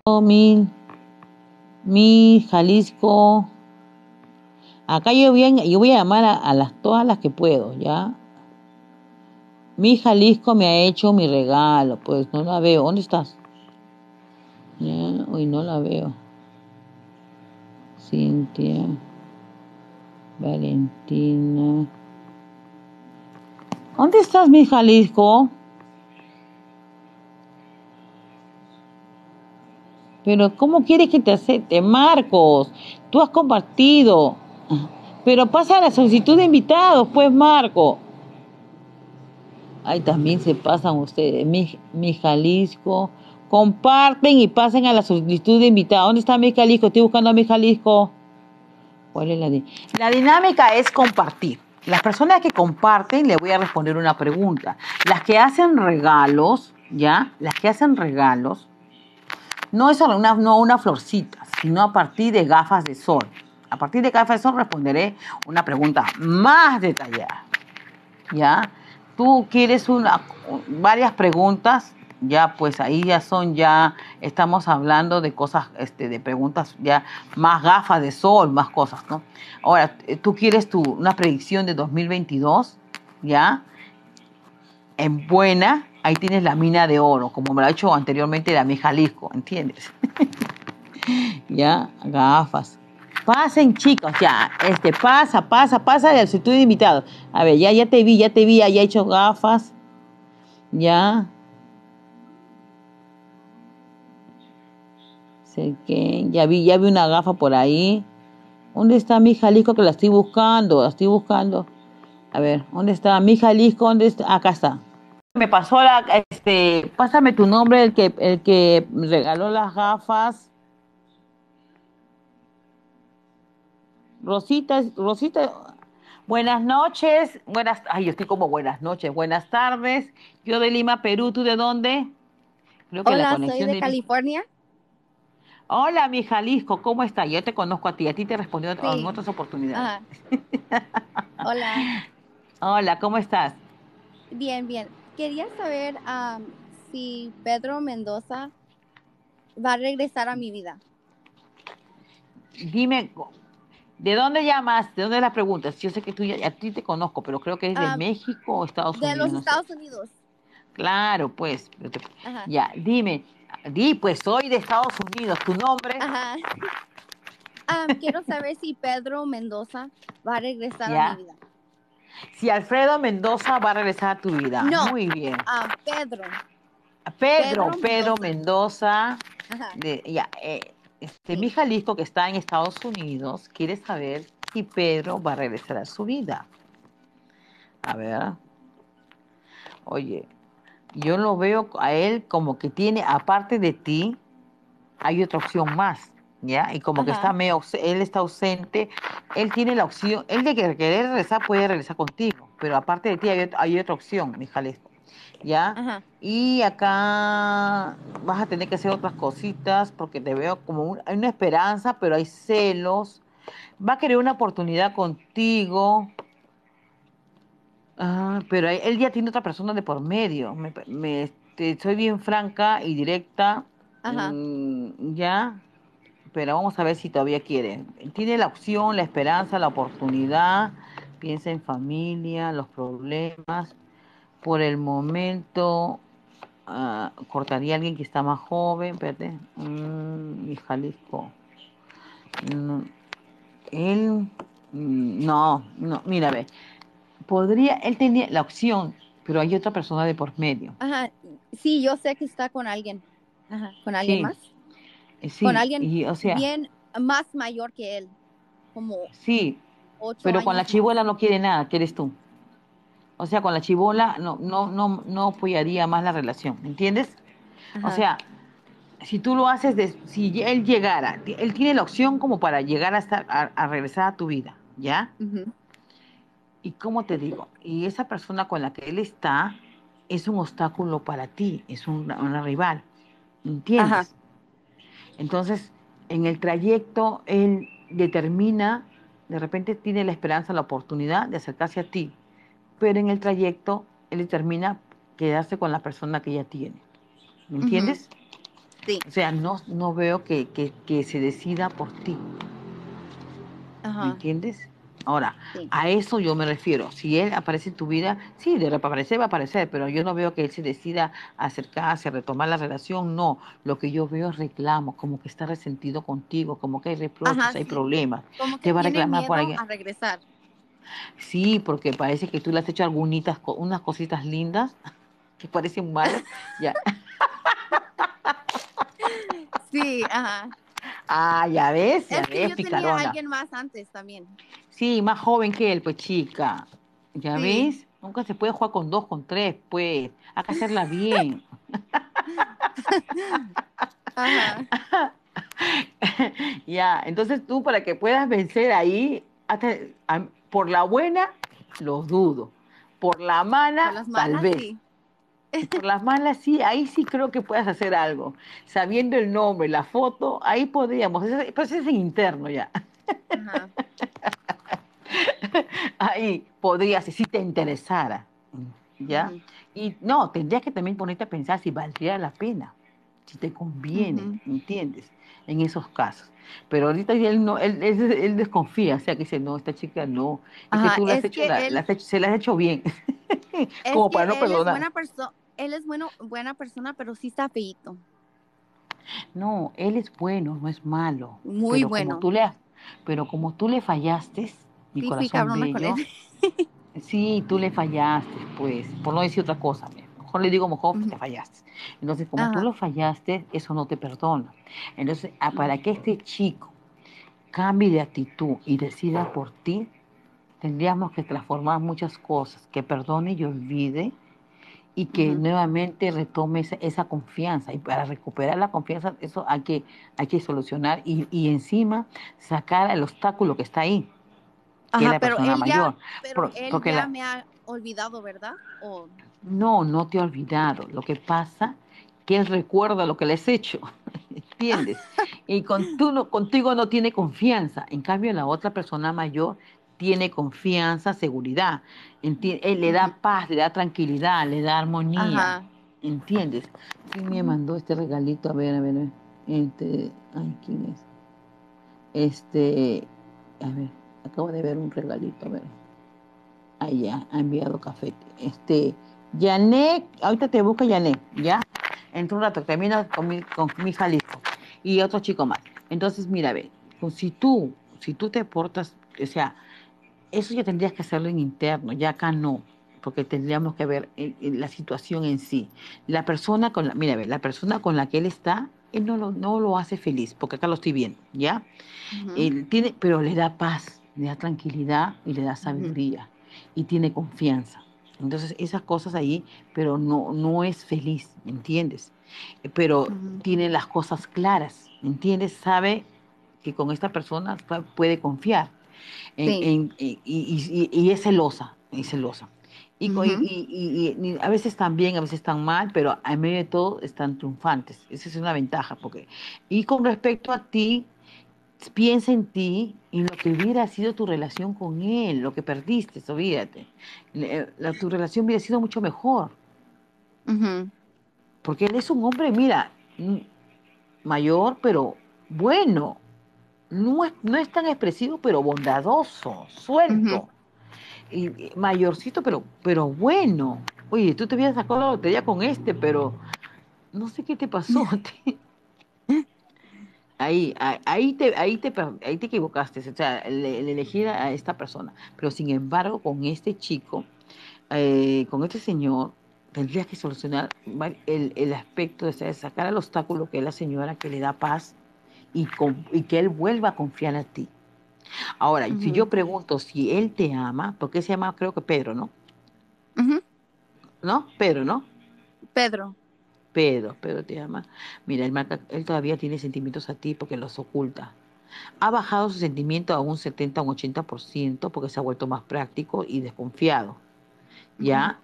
Oh, Mi, mi Jalisco. Acá yo voy a, yo voy a llamar a, a las todas las que puedo, ¿ya? Mi Jalisco me ha hecho mi regalo, pues no la veo. ¿Dónde estás? Uy, no la veo. Cintia, Valentina. ¿Dónde estás, mi Jalisco? Pero ¿cómo quieres que te acepte, Marcos? Tú has compartido. Pero pasa la solicitud de invitados, pues, Marco. Ay, también se pasan ustedes. Mi Jalisco. Comparten y pasen a la solicitud de invitados. ¿Dónde está mi Jalisco? Estoy buscando a mi Jalisco. ¿Cuál es la di- La dinámica es compartir. Las personas que comparten, le voy a responder una pregunta. Las que hacen regalos, ¿ya? Las que hacen regalos, no es una, no una florcita, sino a partir de gafas de sol. A partir de gafas de sol responderé una pregunta más detallada. ¿Ya? Tú quieres una, varias preguntas, ya pues ahí ya son ya, estamos hablando de cosas, este, de preguntas ya más gafas de sol, más cosas, ¿no? Ahora, tú quieres tu, una predicción de 2022, ¿ya? En buena, ahí tienes la mina de oro, como me lo ha hecho anteriormente la mi Jalisco, ¿entiendes? ya, gafas. Pasen, chicos, ya. Este, pasa, pasa, pasa de solicitud de invitados. A ver, ya, ya te vi, ya te vi, ya he hecho gafas. Ya. Sé ya vi, ya vi una gafa por ahí. ¿Dónde está mi Jalisco que la estoy buscando? La estoy buscando. A ver, ¿dónde está mi Jalisco? ¿Dónde está? Acá está. Me pasó la, este, pásame tu nombre, el que, el que regaló las gafas. Rosita, Rosita, buenas noches, buenas, ay, yo estoy como buenas noches, buenas tardes. Yo de Lima, Perú, ¿tú de dónde? Creo que la Hola, soy de- California. Hola, mi Jalisco, ¿cómo está? Yo te conozco a ti, a ti te respondió en Sí. otras oportunidades. Ajá. Hola. Hola, ¿cómo estás? Bien, bien. Quería saber si Pedro Mendoza va a regresar a mi vida. Dime, ¿de dónde llamas? ¿De dónde la preguntas? Yo sé que tú ya, a ti te conozco, pero creo que es de Ah, México o Estados De Unidos. los no sé. Estados Unidos. Claro, pues. Ajá. Ya, dime, di, pues soy de Estados Unidos, tu nombre. Ajá. Am, quiero saber si Pedro Mendoza va a regresar a mi vida. Si Alfredo Mendoza va a regresar a tu vida. No. Muy bien. Ah, Pedro. Pedro, Pedro Pedro Mendoza. De, eh, este, Sí. mi Jalisco que está en Estados Unidos quiere saber si Pedro va a regresar a su vida. A ver. Oye, yo lo veo a él como que tiene, aparte de ti, hay otra opción más, ¿ya? Y como que Ajá. está medio, él está ausente, él tiene la opción, él de que querer regresar puede regresar contigo, pero aparte de ti hay, hay otra opción, mi Jalisco, ¿ya? Ajá. Y acá vas a tener que hacer otras cositas porque te veo como un- hay una esperanza, pero hay celos. Va a querer una oportunidad contigo. Ah, pero él- ya tiene otra persona de por medio. Me, me- este, soy bien franca y directa. Ajá. Mm, ya, pero vamos a ver si todavía quiere. Tiene la opción, la esperanza, la oportunidad. Piensa en familia, los problemas. Por el momento, ah, cortaría a alguien que está más joven. Espérate. Mm, mi Jalisco. Mm, él. mm, No, no, mira, ve. Podría, él tenía la opción, pero hay otra persona de por medio. Ajá. Sí, yo sé que está con alguien. Ajá. ¿Con alguien Sí, más? eh, sí, Con alguien y, o sea, Bien más mayor que él. Como sí, pero con la chibola no quiere nada, ¿quieres tú? O sea, con la chibola no, no, no, no apoyaría más la relación, ¿me entiendes? O sea, si tú lo haces, de, si él llegara, él tiene la opción como para llegar a, estar, a, a regresar a tu vida, ¿ya? Ujú. Y cómo te digo, y esa persona con la que él está es un obstáculo para ti, es una, una rival, ¿entiendes? Ajá. Entonces, en el trayecto, él determina, de repente tiene la esperanza, la oportunidad de acercarse a ti, pero en el trayecto, él determina quedarse con la persona que ya tiene, ¿me entiendes? Sí. O sea, no, no veo que, que, que se decida por ti, ¿me entiendes? Ahora, Sí. a eso yo me refiero. Si él aparece en tu vida, sí, de aparecer va a aparecer, pero yo no veo que él se decida acercarse, retomar la relación, no. Lo que yo veo es reclamo, como que está resentido contigo, como que hay reproches, Ajá, hay sí. problemas. Como que Te va a por a regresar. Sí, porque parece que tú le has hecho algunitas, co- unas cositas lindas que parecen malas. Ya. Sí, ajá. Ah, ya ves, ya Es que ves, yo tenía a picarona. alguien más antes también. Sí, más joven que él, pues chica. ¿Ya Sí. ves? Nunca se puede jugar con dos, con tres, pues. Hay que hacerla bien. Ajá. ya, entonces tú para que puedas vencer ahí, hazte- a- por la buena, lo dudo. Por la mala, Por las tal vez. sí. Por las malas, sí, ahí sí creo que puedas hacer algo. Sabiendo el nombre, la foto, ahí podríamos. Eso es en interno ya. Ajá. Ahí podrías, si te interesara. ¿Ya? Y no, tendrías que también ponerte a pensar si valdría la pena, si te conviene, Ujú. ¿entiendes? En esos casos. Pero ahorita él, no, él, él- él desconfía, o sea, que dice, no, esta chica no. Es Ajá, que tú has hecho la- él- la has hecho- se la has hecho bien, como para no es perdonar. buena. Él es bueno, buena persona, pero sí está feíto. No, él es bueno, no es malo. Muy pero bueno. Como tú le, pero como tú le fallaste, mi Sí, corazón bello, él. Sí, tú le fallaste, pues, por no decir otra cosa. me- Mejor le digo, mejor Ujú. te fallaste. Entonces, como tú Ajá. lo fallaste, eso no te perdona. Entonces, ah, para que este chico cambie de actitud y decida por ti, tendríamos que transformar muchas cosas, que perdone y olvide y que Ujú. nuevamente retome esa, esa confianza. Y para recuperar la confianza, eso hay que, hay que solucionar y, y encima sacar el obstáculo que está ahí, que es Ajá, la pero persona él mayor. ya, pero Por- él porque ya la- me ha olvidado, ¿verdad? O No, no te he olvidado. Lo que pasa que él recuerda lo que le has hecho, ¿entiendes? Y con, tú no- contigo no tiene confianza. En cambio, la otra persona mayor tiene confianza, seguridad. Él le da paz, le da tranquilidad, le da armonía. Ajá. ¿Entiendes? ¿Quién me mandó este regalito? A ver, a ver, a ver. Este, ay, ¿quién es? Este, a ver, acabo de ver un regalito, a ver. Ahí ya, ha enviado café. Este, Yané, ahorita te busca Yané, ¿ya? Entre un rato, termino con mi, con mi hija listo. Y otro chico más. Entonces, mira, ve, pues si tú, si tú te portas, o sea, eso ya tendrías que hacerlo en interno, ya acá no, porque tendríamos que ver eh, eh, la situación en sí. La persona con la, mira, ve, la persona con la que él está, él no lo, no lo hace feliz, porque acá lo estoy viendo, ¿ya? Él tiene, pero le da paz, le da tranquilidad y le da sabiduría y tiene confianza. Entonces, esas cosas ahí, pero no, no es feliz, ¿me entiendes? Eh, Pero tiene las cosas claras, ¿me entiendes? Sabe que con esta persona pu- puede confiar en- Sí. en- y, y- y- y es celosa, es celosa. Y, y- y- y- y a veces están bien, a veces están mal, pero en medio de todo están triunfantes. Esa es una ventaja. Porque... Y con respecto a ti, piensa en ti y lo que hubiera sido tu relación con él, lo que perdiste, olvídate. La- tu relación hubiera sido mucho mejor. Porque él es un hombre, mira, mm, mayor, pero bueno. No es, no es tan expresivo, pero bondadoso, suelto. Y y mayorcito, pero, pero bueno. Oye, tú te habías sacado la lotería con este, pero no sé qué te pasó. Ahí, ahí, ahí te, ahí te, ahí te equivocaste, o sea, el, el elegir a esta persona. Pero sin embargo, con este chico, eh, con este señor, tendrías que solucionar el, el aspecto de sa- sacar el obstáculo que es la señora que le da paz y, con- y que él vuelva a confiar en ti. Ahora, si yo pregunto si él te ama, porque se llama, creo que Pedro, ¿no? ¿No? Pedro, ¿no? Pedro. Pedro, Pedro te ama. Mira, él, marca- él todavía tiene sentimientos a ti porque los oculta. Ha bajado su sentimiento a un 70, un 80% porque se ha vuelto más práctico y desconfiado. Ya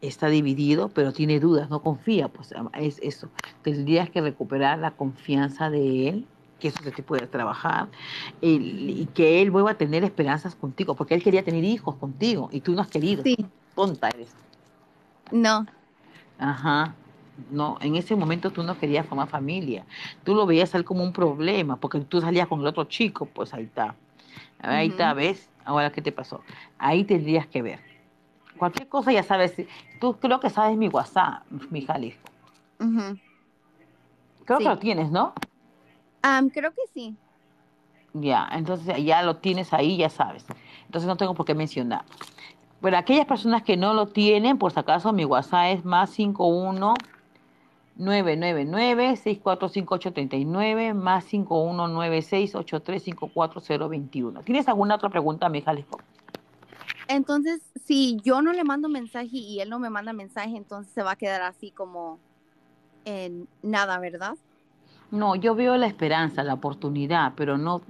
está dividido, pero tiene dudas, no confía, pues es eso. Tendrías que recuperar la confianza de él, que eso se te puede trabajar, y que él vuelva a tener esperanzas contigo, porque él quería tener hijos contigo y tú no has querido. Sí. Tonta eres. No. Ajá. No, en ese momento tú no querías formar familia. Tú lo veías él como un problema, porque tú salías con el otro chico, pues ahí está. Ahí está, ¿ves? Ahora, ¿qué te pasó? Ahí tendrías que ver. Cualquier cosa ya sabes. Tú creo que sabes mi WhatsApp, mi Jalisco. Creo Sí. que lo tienes, ¿no? Am, creo que sí. Ya, entonces ya lo tienes ahí, ya sabes. Entonces no tengo por qué mencionar. Pero aquellas personas que no lo tienen, por si acaso, mi WhatsApp es más 51 999 645839 más 5196 8354021. ¿Tienes alguna otra pregunta, mi Jalisco? Entonces, si yo no le mando mensaje y él no me manda mensaje, entonces se va a quedar así como en nada, ¿verdad? No, yo veo la esperanza, la oportunidad, pero no,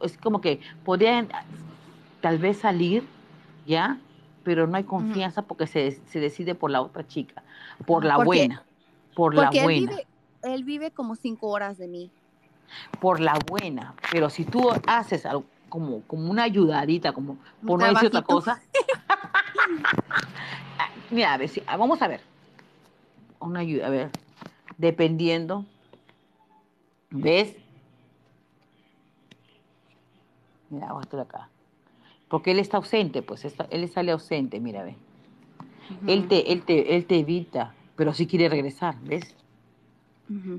es como que podrían tal vez salir, ¿ya? Pero no hay confianza porque se, se decide por la otra chica, por la Porque- buena, por la Porque él buena, vive, él vive como cinco horas de mí. por la buena. Pero si tú haces algo como, como una ayudadita, como por no decir otra cosa. Ah, Mira, a ver, si- ah, vamos a ver. Una ayuda, a ver, dependiendo. ¿Ves? Mira, voy a estar acá. Porque él está ausente, pues está- él sale ausente, mira, ve. Él te, él te, él te evita, pero sí quiere regresar, ¿ves?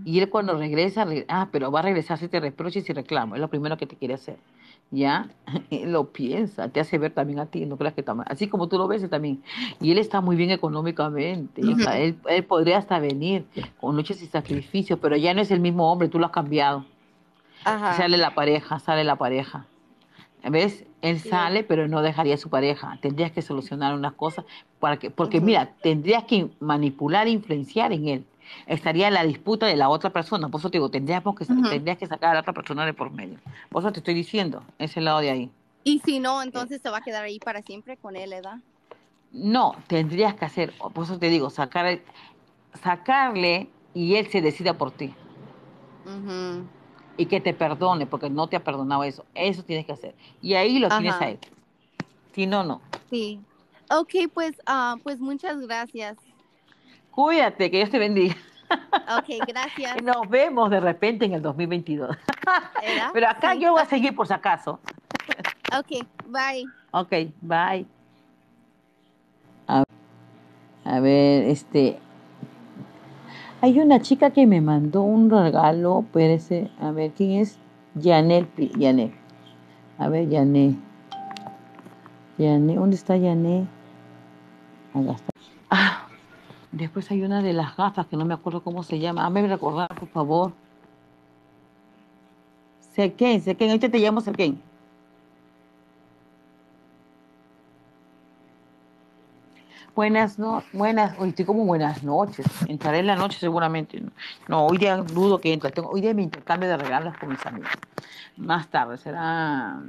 Y él cuando regresa, re- ah, pero va a regresar si te reproches y reclamo, es lo primero que te quiere hacer. ¿Ya? Lo piensa, te hace ver también a ti, no creas que está mal. Así como tú lo ves también. Y él está muy bien económicamente, o sea, él, él podría hasta venir con luchas y sacrificios, pero ya no es el mismo hombre, tú lo has cambiado. Ajá. Sale la pareja, sale la pareja. ¿Ves? Él Sí. sale, pero no dejaría a su pareja. Tendrías que solucionar unas cosas para que, porque mira, tendrías que manipular e influenciar en él. Estaría la disputa de la otra persona. Por eso te digo, tendríamos que, tendrías que sacar a la otra persona de por medio. Por eso te estoy diciendo, ese lado de ahí. Y si no, entonces se va a quedar ahí para siempre con él, ¿verdad? No, tendrías que hacer, por eso te digo, sacar, sacarle y él se decida por ti. Y que te perdone, porque no te ha perdonado eso. Eso tienes que hacer. Y ahí lo tienes a él. Si no, no. Sí. Ok, pues, ah, pues muchas gracias. Cuídate, que Dios te bendiga. Ok, gracias. Nos vemos de repente en el 2022. ¿Verdad? Pero acá Sí. yo voy a seguir por si acaso. Ok, bye. Ok, bye. A, a ver, este. Hay una chica que me mandó un regalo, espérese, a ver, ¿quién es? Janet, Pi- Janet. A ver, Janet. Janet, ¿dónde está Janet? Acá está. Después hay una de las gafas que no me acuerdo cómo se llama. Hazme recordar, por favor. Sequen, Sequen, ahorita te llamo Sequen. Buenas no, buenas, hoy estoy como buenas noches. Entraré en la noche seguramente. No, No, hoy día dudo que entre. Tengo, hoy día mi intercambio de regalos con mis amigos. Más tarde, será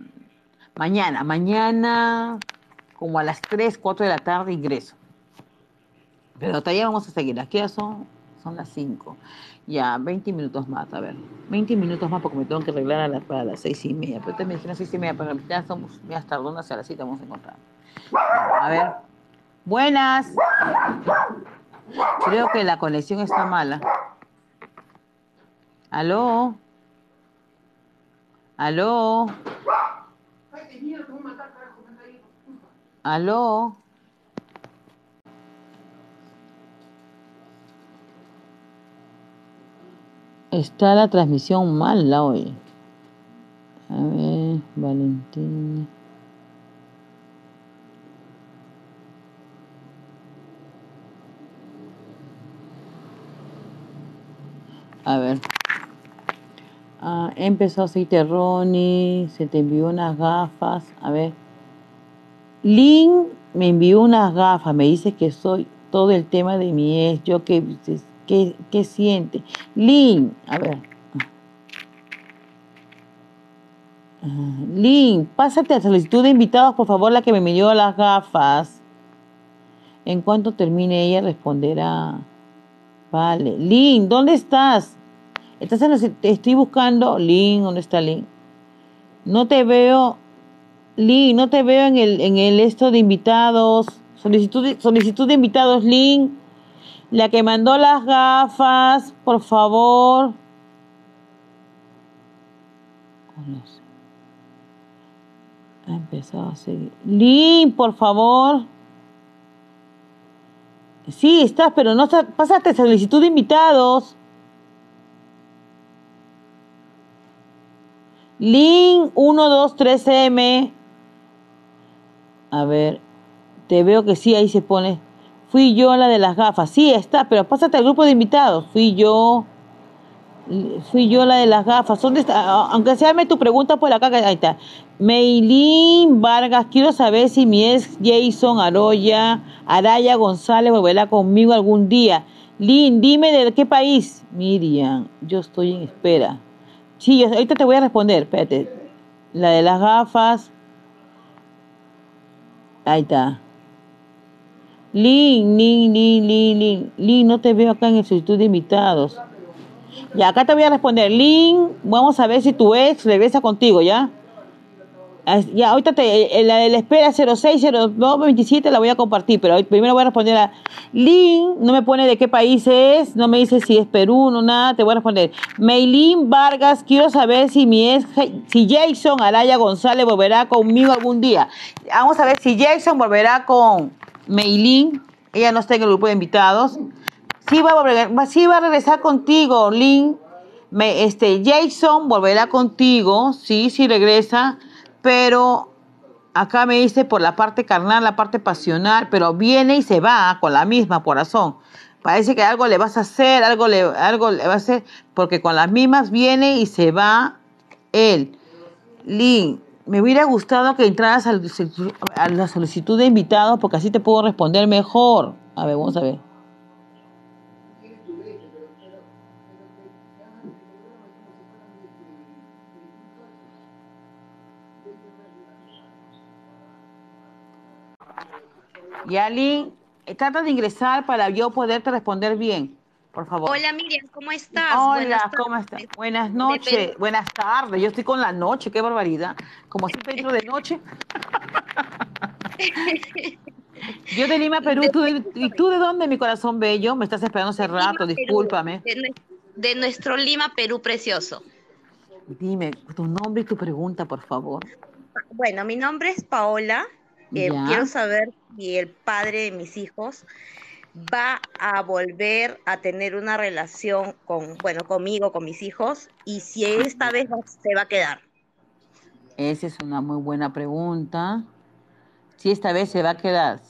mañana. Mañana, como a las 3, 4 de la tarde, ingreso. Pero allá vamos a seguir. Aquí ya son, son las 5. Ya, 20 minutos más, a ver. 20 minutos más porque me tengo que arreglar a las, para las 6 y media. Pero te me dijeron 6 y media, pero ya somos, ya hasta donde hacia las 7 vamos a encontrar. A ver. Buenas. Creo que la conexión está mala. ¿Aló? ¿Aló? ¿Aló? Está la transmisión mala hoy. A ver, Valentina. A ver. Ah, empezó aceite Ronnie, se te envió unas gafas. A ver. Lynn me envió unas gafas, me dice que soy todo el tema de mi ex. Yo qué, qué, qué siente. Lynn, a ver. Lynn, pásate a solicitud de invitados, por favor, la que me envió las gafas. En cuanto termine ella responderá. Vale. Lynn, ¿dónde estás? Estás en estoy buscando. Lynn, ¿dónde está Lynn? No te veo. Lynn, no te veo en el, en el esto de invitados. Solicitud solicitud de invitados, Lynn. La que mandó las gafas, por favor. Ha empezado a seguir. Lynn, por favor. Sí, estás, pero no estás. Pásate solicitud de invitados. Link 123M. A ver, te veo que sí, ahí se pone. Fui yo la de las gafas. Sí, está, pero pásate al grupo de invitados. Fui yo. Fui yo la de las gafas. ¿Dónde está? Aunque sea me tu pregunta por acá. Ahí está. Meilín Vargas, quiero saber si mi ex Jason Aroya, Araya González volverá conmigo algún día. Lin, dime de qué país. Miriam, yo estoy en espera. Sí, ahorita te voy a responder. Espérate. La de las gafas. Ahí está. Lin, Lin, Lin, Lin, Lin. Lin, no te veo acá en el solicitud de invitados. Ya, acá te voy a responder. Lin, vamos a ver si tu ex regresa contigo, ¿ya? Ya, ahorita te, eh, la de la espera 060227 la voy a compartir, pero primero voy a responder a Lin, no me pone de qué país es, no me dice si es Perú, no nada, te voy a responder. Meilín Vargas, quiero saber si mi ex, si Jason Araya González volverá conmigo algún día. Vamos a ver si Jason volverá con Meilín, ella no está en el grupo de invitados. Sí va a, regresar contigo, Lin. Me, este, Jason volverá contigo, sí, sí regresa, pero acá me dice por la parte carnal, la parte pasional, pero viene y se va con la misma corazón. Parece que algo le vas a hacer, algo le, algo le va a hacer, porque con las mismas viene y se va él. Lin, me hubiera gustado que entraras a la solicitud de invitados porque así te puedo responder mejor. A ver, vamos a ver. Yali, trata de ingresar para yo poderte responder bien, por favor. Hola Miriam, ¿cómo estás? Hola, ¿cómo estás? Buenas noches, buenas tardes. Yo estoy con la noche, qué barbaridad. Como siempre entro de noche. Yo de Lima, Perú. ¿Tú de- ¿Y tú de dónde, mi corazón bello? Me estás esperando hace Lima, rato, Perú. discúlpame. De, nue- de nuestro Lima, Perú precioso. Dime tu nombre y tu pregunta, por favor. Bueno, mi nombre es Paola. Eh, quiero saber si el padre de mis hijos va a volver a tener una relación con, bueno, conmigo, con mis hijos, y si esta vez se va a quedar. Esa es una muy buena pregunta. Si esta vez se va a quedar.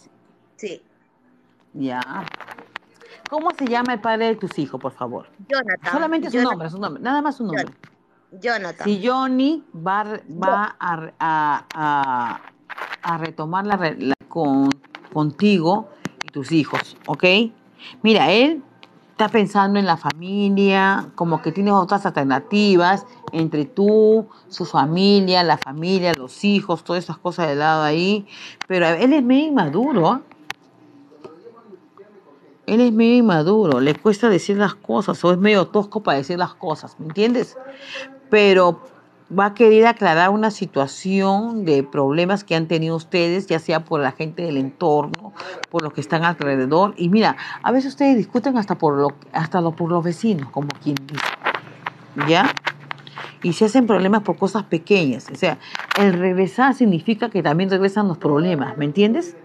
Sí. Ya. ¿Cómo se llama el padre de tus hijos, por favor? Jonathan. Solamente su Jonathan- nombre, su nombre. Nada más su nombre. Jonathan. Si Johnny va, va a, a- a- a retomar la, la- con, contigo tus hijos, ¿ok? Mira, él está pensando en la familia, como que tiene otras alternativas entre tú, su familia, la familia, los hijos, todas esas cosas de lado ahí. Pero él es medio inmaduro, ¿ah? Él es medio inmaduro, le cuesta decir las cosas o es medio tosco para decir las cosas, ¿me entiendes? pero va a querer aclarar una situación de problemas que han tenido ustedes, ya sea por la gente del entorno, por los que están alrededor. Y mira, a veces ustedes discuten hasta por lo, hasta lo, por los vecinos, como quien dice. ¿Ya? Y se hacen problemas por cosas pequeñas. O sea, el regresar significa que también regresan los problemas, ¿me entiendes?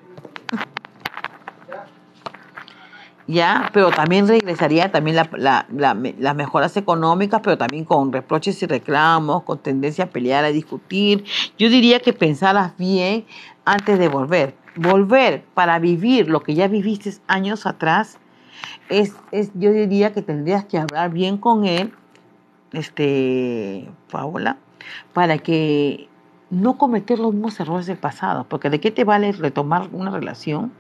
Ya, pero también regresaría también las mejoras económicas, pero también con reproches y reclamos, con tendencia a pelear, a discutir. Yo diría que pensaras bien antes de volver. Volver para vivir lo que ya viviste años atrás, es, es, yo diría que tendrías que hablar bien con él, este, Paola, para que no cometer los mismos errores del pasado, porque de qué te vale retomar una relación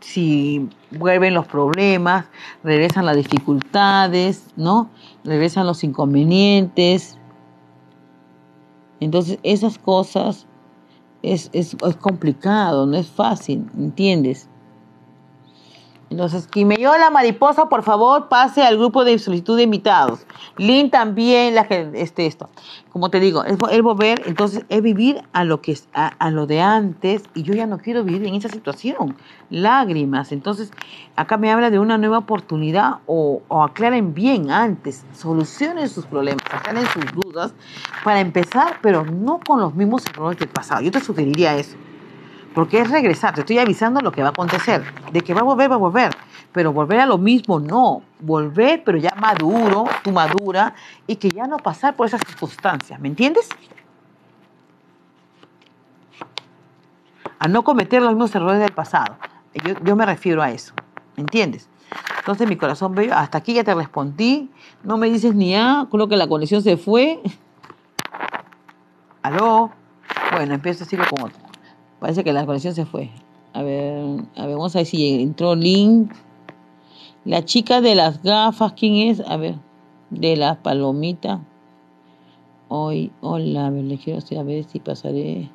si vuelven los problemas, regresan las dificultades, ¿no? Regresan los inconvenientes. Entonces, esas cosas es, es, es complicado, no es fácil, ¿entiendes? Entonces, quien me dio la mariposa, por favor, pase al grupo de solicitud de invitados. Lynn también, la que, este, esto. Como te digo, es, es volver, entonces, es vivir a lo que a, a lo de antes, y yo ya no quiero vivir en esa situación. Lágrimas. Entonces, acá me habla de una nueva oportunidad, o aclaren bien antes, solucionen sus problemas, aclaren sus dudas, para empezar, pero no con los mismos errores del pasado. Yo te sugeriría eso. Porque es regresar, te estoy avisando lo que va a acontecer. De que va a volver, va a volver. Pero volver a lo mismo, no. Volver, pero ya maduro, tú madura, y que ya no pasar por esas circunstancias. ¿Me entiendes? A no cometer los mismos errores del pasado. Yo, yo me refiero a eso. ¿Me entiendes? Entonces, mi corazón bello, hasta aquí ya te respondí. No me dices ni A, creo que la conexión se fue. ¿Aló? Bueno, empiezo a seguir con otro. Parece que la conexión se fue. A ver, a ver, vamos a ver si entró Link. La chica de las gafas, ¿quién es? A ver, de las palomitas. Hoy, hola, a ver, le quiero a ver si pasaré.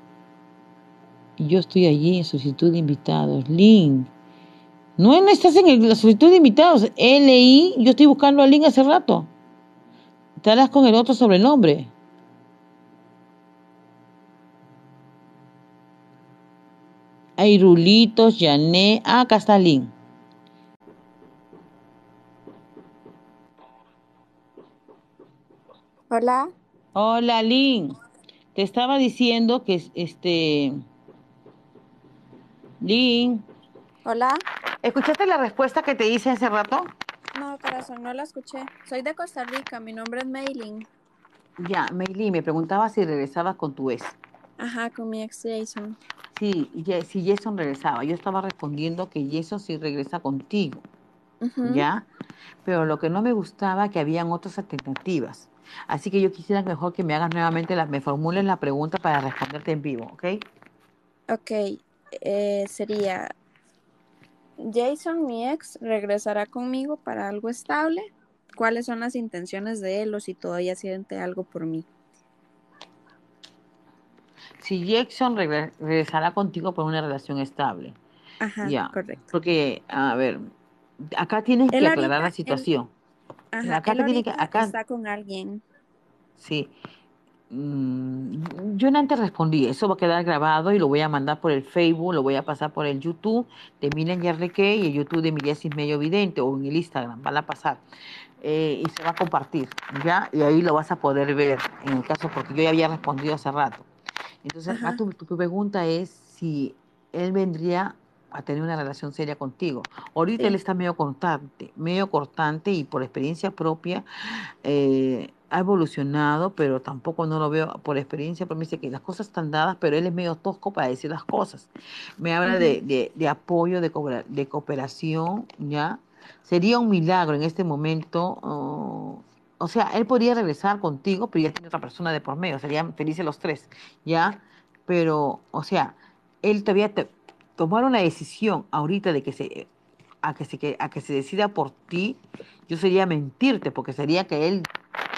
Yo estoy allí en solicitud de invitados. Link. No, no estás en el- la solicitud de invitados. LI, yo estoy buscando a Link hace rato. Estarás con el otro sobrenombre. Hay Rulitos, Yané. Ah, acá está Link. Hola. Hola, Link. Te estaba diciendo que este. Link. Hola. ¿Escuchaste la respuesta que te hice hace rato? No, corazón, no la escuché. Soy de Costa Rica, mi nombre es Maylin. Ya, Meili, me preguntaba si regresabas con tu ex. Ajá, con mi ex Jason. Sí, Ye- si Jason regresaba. Yo estaba respondiendo que Jason sí regresa contigo. ¿ya? Pero lo que no me gustaba que habían otras alternativas. Así que yo quisiera mejor que me hagas nuevamente, la, me formules la pregunta para responderte en vivo, ¿ok? Ok, eh, sería, Jason, mi ex, regresará conmigo para algo estable. ¿Cuáles son las intenciones de él o si todavía siente algo por mí? Si regre- regresará contigo por una relación estable, Ajá, ya. correcto. Porque, a ver, acá tienes que aclarar ahorita, la él, situación. ajá, Acá él te tiene que, acá, está con alguien. sí. Mm, Yo no antes respondí, eso va a quedar grabado y lo voy a mandar por el Facebook, lo voy a pasar por el YouTube de Milen Yarreque y el YouTube de Miriasis Medio Vidente o en el Instagram, van a pasar eh, y se va a compartir, ¿ya? Y ahí lo vas a poder ver, en el caso, porque yo ya había respondido hace rato. Entonces, acá Ajá, tu, tu pregunta es si él vendría a tener una relación seria contigo. Ahorita él está medio cortante, medio cortante y por experiencia propia eh, ha evolucionado, pero tampoco no lo veo por experiencia, pero me dice que las cosas están dadas, pero él es medio tosco para decir las cosas. Me habla de, de, de apoyo, de cooperación, ¿ya? Sería un milagro en este momento. oh, o sea, él podría regresar contigo, pero ya tiene otra persona de por medio, serían felices los tres, ¿ya? Pero, o sea, él todavía te, tomar una decisión ahorita de que se, a que se, que- a que se decida por ti, yo sería mentirte, porque sería que él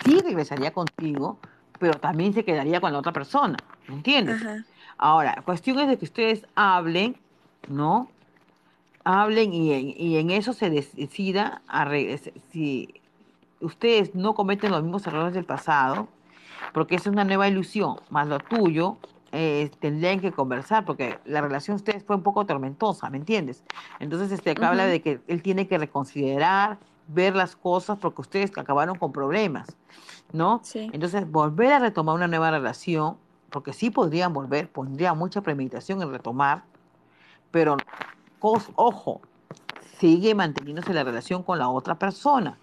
sí regresaría contigo, pero también se quedaría con la otra persona, ¿me entiendes? Ajá, Ahora, cuestión es de que ustedes hablen, ¿no? Hablen y en, y en eso se decida a si ustedes no cometen los mismos errores del pasado, porque es una nueva ilusión, más lo tuyo, eh, tendrían que conversar, porque la relación de ustedes fue un poco tormentosa, ¿me entiendes? Entonces, este, acá habla de que él tiene que reconsiderar, ver las cosas, porque ustedes acabaron con problemas, ¿no? sí. Entonces, volver a retomar una nueva relación, porque sí podrían volver, pondría mucha premeditación en retomar, pero, ojo, sigue manteniéndose la relación con la otra persona.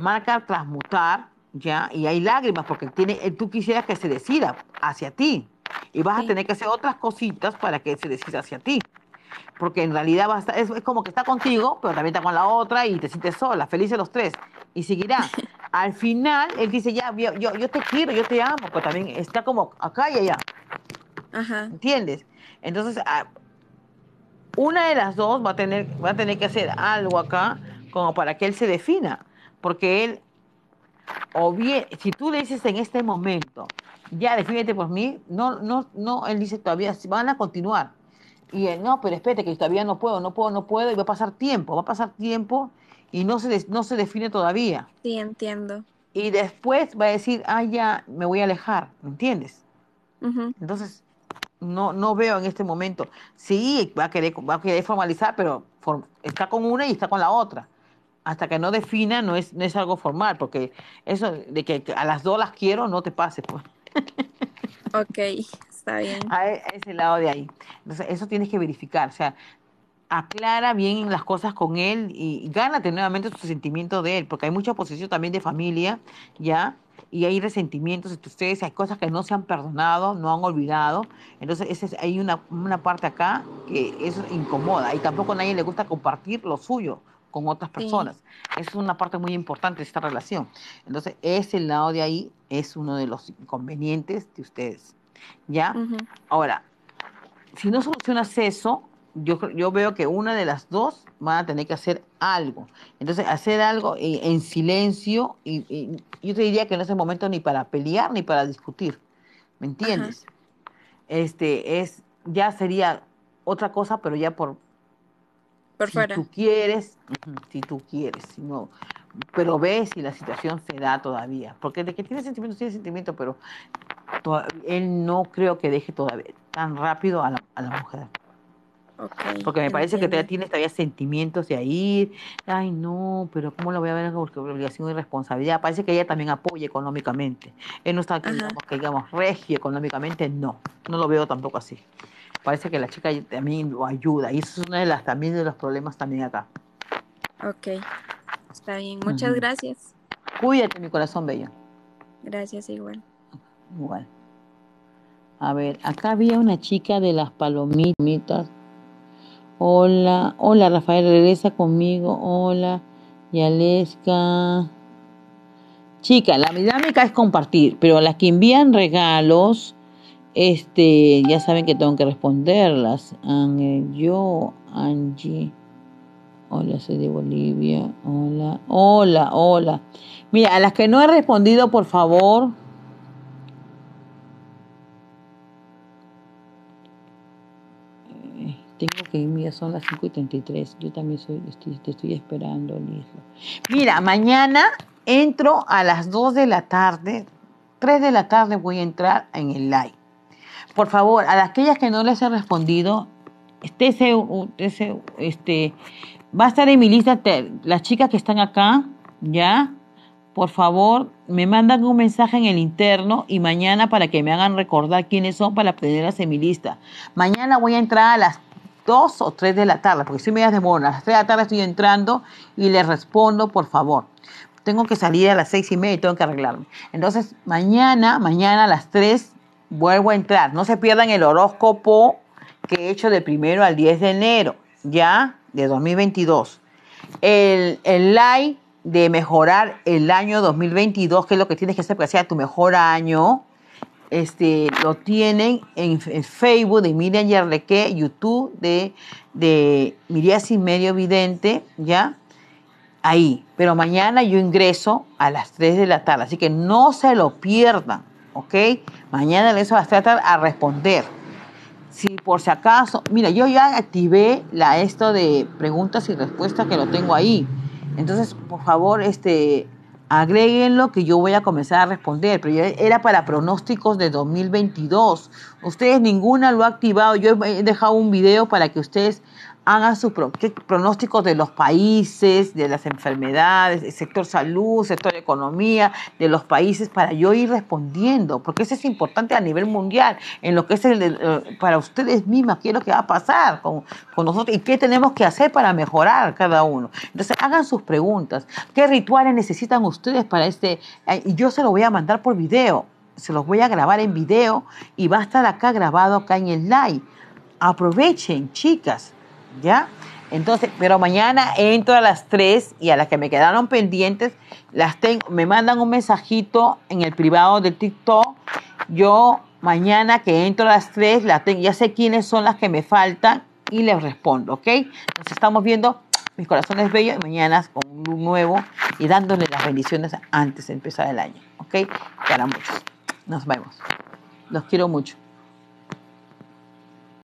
Marca transmutar, ¿ya? Y hay lágrimas porque tiene, eh, tú quisieras que se decida hacia ti. Y vas a tener que hacer otras cositas para que se decida hacia ti. Porque en realidad va a estar- es, es como que está contigo, pero también está con la otra y te sientes sola, felices los tres. Y seguirá. Al final, él dice, ya, yo, yo, te quiero, yo te amo, pero también está como acá y allá. Ajá. ¿Entiendes? Entonces, ah, una de las dos va a tener, va a tener que hacer algo acá como para que él se defina. Porque él, o bien, si tú le dices en este momento, ya defínete por mí, no, no, no, él dice todavía, van a continuar. Y él, no, pero espérate que todavía no puedo, no puedo, no puedo, y va a pasar tiempo, va a pasar tiempo y no se, no se define todavía. Sí, entiendo. Y después va a decir, ah, ya, me voy a alejar, ¿me entiendes? Entonces, no, no veo en este momento. Sí, va a querer, va a querer formalizar, pero for- está con una y está con la otra. Hasta que no defina, no es, no es algo formal, porque eso de que a las dos las quiero, no te pase, pues. Ok, está bien. A e- a ese lado de ahí. Entonces, eso tienes que verificar. O sea, aclara bien las cosas con él y gánate nuevamente su sentimiento de él, porque hay mucha oposición también de familia, ¿ya? Y hay resentimientos entre ustedes, hay cosas que no se han perdonado, no han olvidado. Entonces, ese es- hay una, una parte acá que eso incomoda y tampoco a nadie le gusta compartir lo suyo con otras Sí. personas. Es una parte muy importante de esta relación. Entonces, ese lado de ahí es uno de los inconvenientes de ustedes, ¿ya? Ujú. Ahora, si no solucionas eso, yo, yo veo que una de las dos van a tener que hacer algo. Entonces, hacer algo en, en silencio, y, y yo te diría que no es el momento ni para pelear ni para discutir. ¿Me entiendes? Este es, ya sería otra cosa, pero ya por, Por si fuera. tú quieres, si tú quieres, si no, pero ve si la situación se da todavía, porque de que tiene sentimientos, tiene sentimientos, pero toda- él no creo que deje todavía tan rápido a la, a la mujer, Porque me parece que todavía entiendo. tiene todavía sentimientos de ahí, ay no, pero ¿cómo lo voy a ver porque obligación y responsabilidad? Parece que ella también apoya económicamente, él no está, Ajá. digamos, que digamos, regio económicamente, no, no lo veo tampoco así. Parece que la chica también lo ayuda y eso es uno de las también de los problemas también acá. Ok, está bien. Muchas gracias. Cuídate, mi corazón bello. Gracias igual. Igual. A ver, acá había una chica de las palomitas. Hola, hola Rafael, regresa conmigo. Hola, Yaleska. Chica, la dinámica es compartir, pero las que envían regalos, este, ya saben que tengo que responderlas. Yo, Angie. Hola, soy de Bolivia. Hola, hola, hola. Mira, a las que no he respondido, por favor, Eh, Tengo que ya son las 5 y 33. Yo también soy, estoy, te estoy esperando. Mira, mañana entro a las 2 de la tarde, 3 de la tarde voy a entrar en el live. Por favor, a aquellas que no les he respondido, este, este, va a estar en mi lista te- las chicas que están acá, ¿ya? Por favor, me mandan un mensaje en el interno y mañana para que me hagan recordar quiénes son para tenerlas en mi lista. Mañana voy a entrar a las 2 o 3 de la tarde, porque si me de mono, a las 3 de la tarde estoy entrando y les respondo, por favor. Tengo que salir a las 6 y media y tengo que arreglarme. Entonces, mañana, mañana a las 3 vuelvo a entrar. No se pierdan el horóscopo que he hecho de primero al 10 de enero, ya, de 2022 el, el like de mejorar el año 2022, que es lo que tienes que hacer para que sea tu mejor año, este, lo tienen en, Facebook de Miriam Yarleque, YouTube de, de Miriam Sin Medio Vidente, ¿ya? Ahí. Pero mañana yo ingreso a las 3 de la tarde, así que no se lo pierdan, ¿ok? Mañana ingreso a las 3 de a responder. Si por si acaso, mira, yo ya activé la esto de preguntas y respuestas que lo tengo ahí. Entonces, por favor, este, agréguenlo que yo voy a comenzar a responder. Pero era para pronósticos de 2022. Ustedes ninguna lo ha activado. Yo he dejado un video para que ustedes hagan sus pronósticos de los países, de las enfermedades, el sector salud, sector economía, de los países, para yo ir respondiendo, porque eso es importante a nivel mundial, en lo que es el, eh, para ustedes mismas, qué es lo que va a pasar con, con nosotros y qué tenemos que hacer para mejorar cada uno. Entonces, hagan sus preguntas. ¿Qué rituales necesitan ustedes para este? Y yo se lo voy a mandar por video, se los voy a grabar en video y va a estar acá grabado acá en el live. Aprovechen, chicas, ¿ya? Entonces, pero mañana entro a las 3 y a las que me quedaron pendientes, las tengo, me mandan un mensajito en el privado de TikTok. Yo mañana que entro a las 3, la tengo, ya sé quiénes son las que me faltan y les respondo, ¿ok? Nos estamos viendo, mis corazones bellos, y mañana con un nuevo y dándole las bendiciones antes de empezar el año, ¿ok? Para muchos. Nos vemos. Los quiero mucho.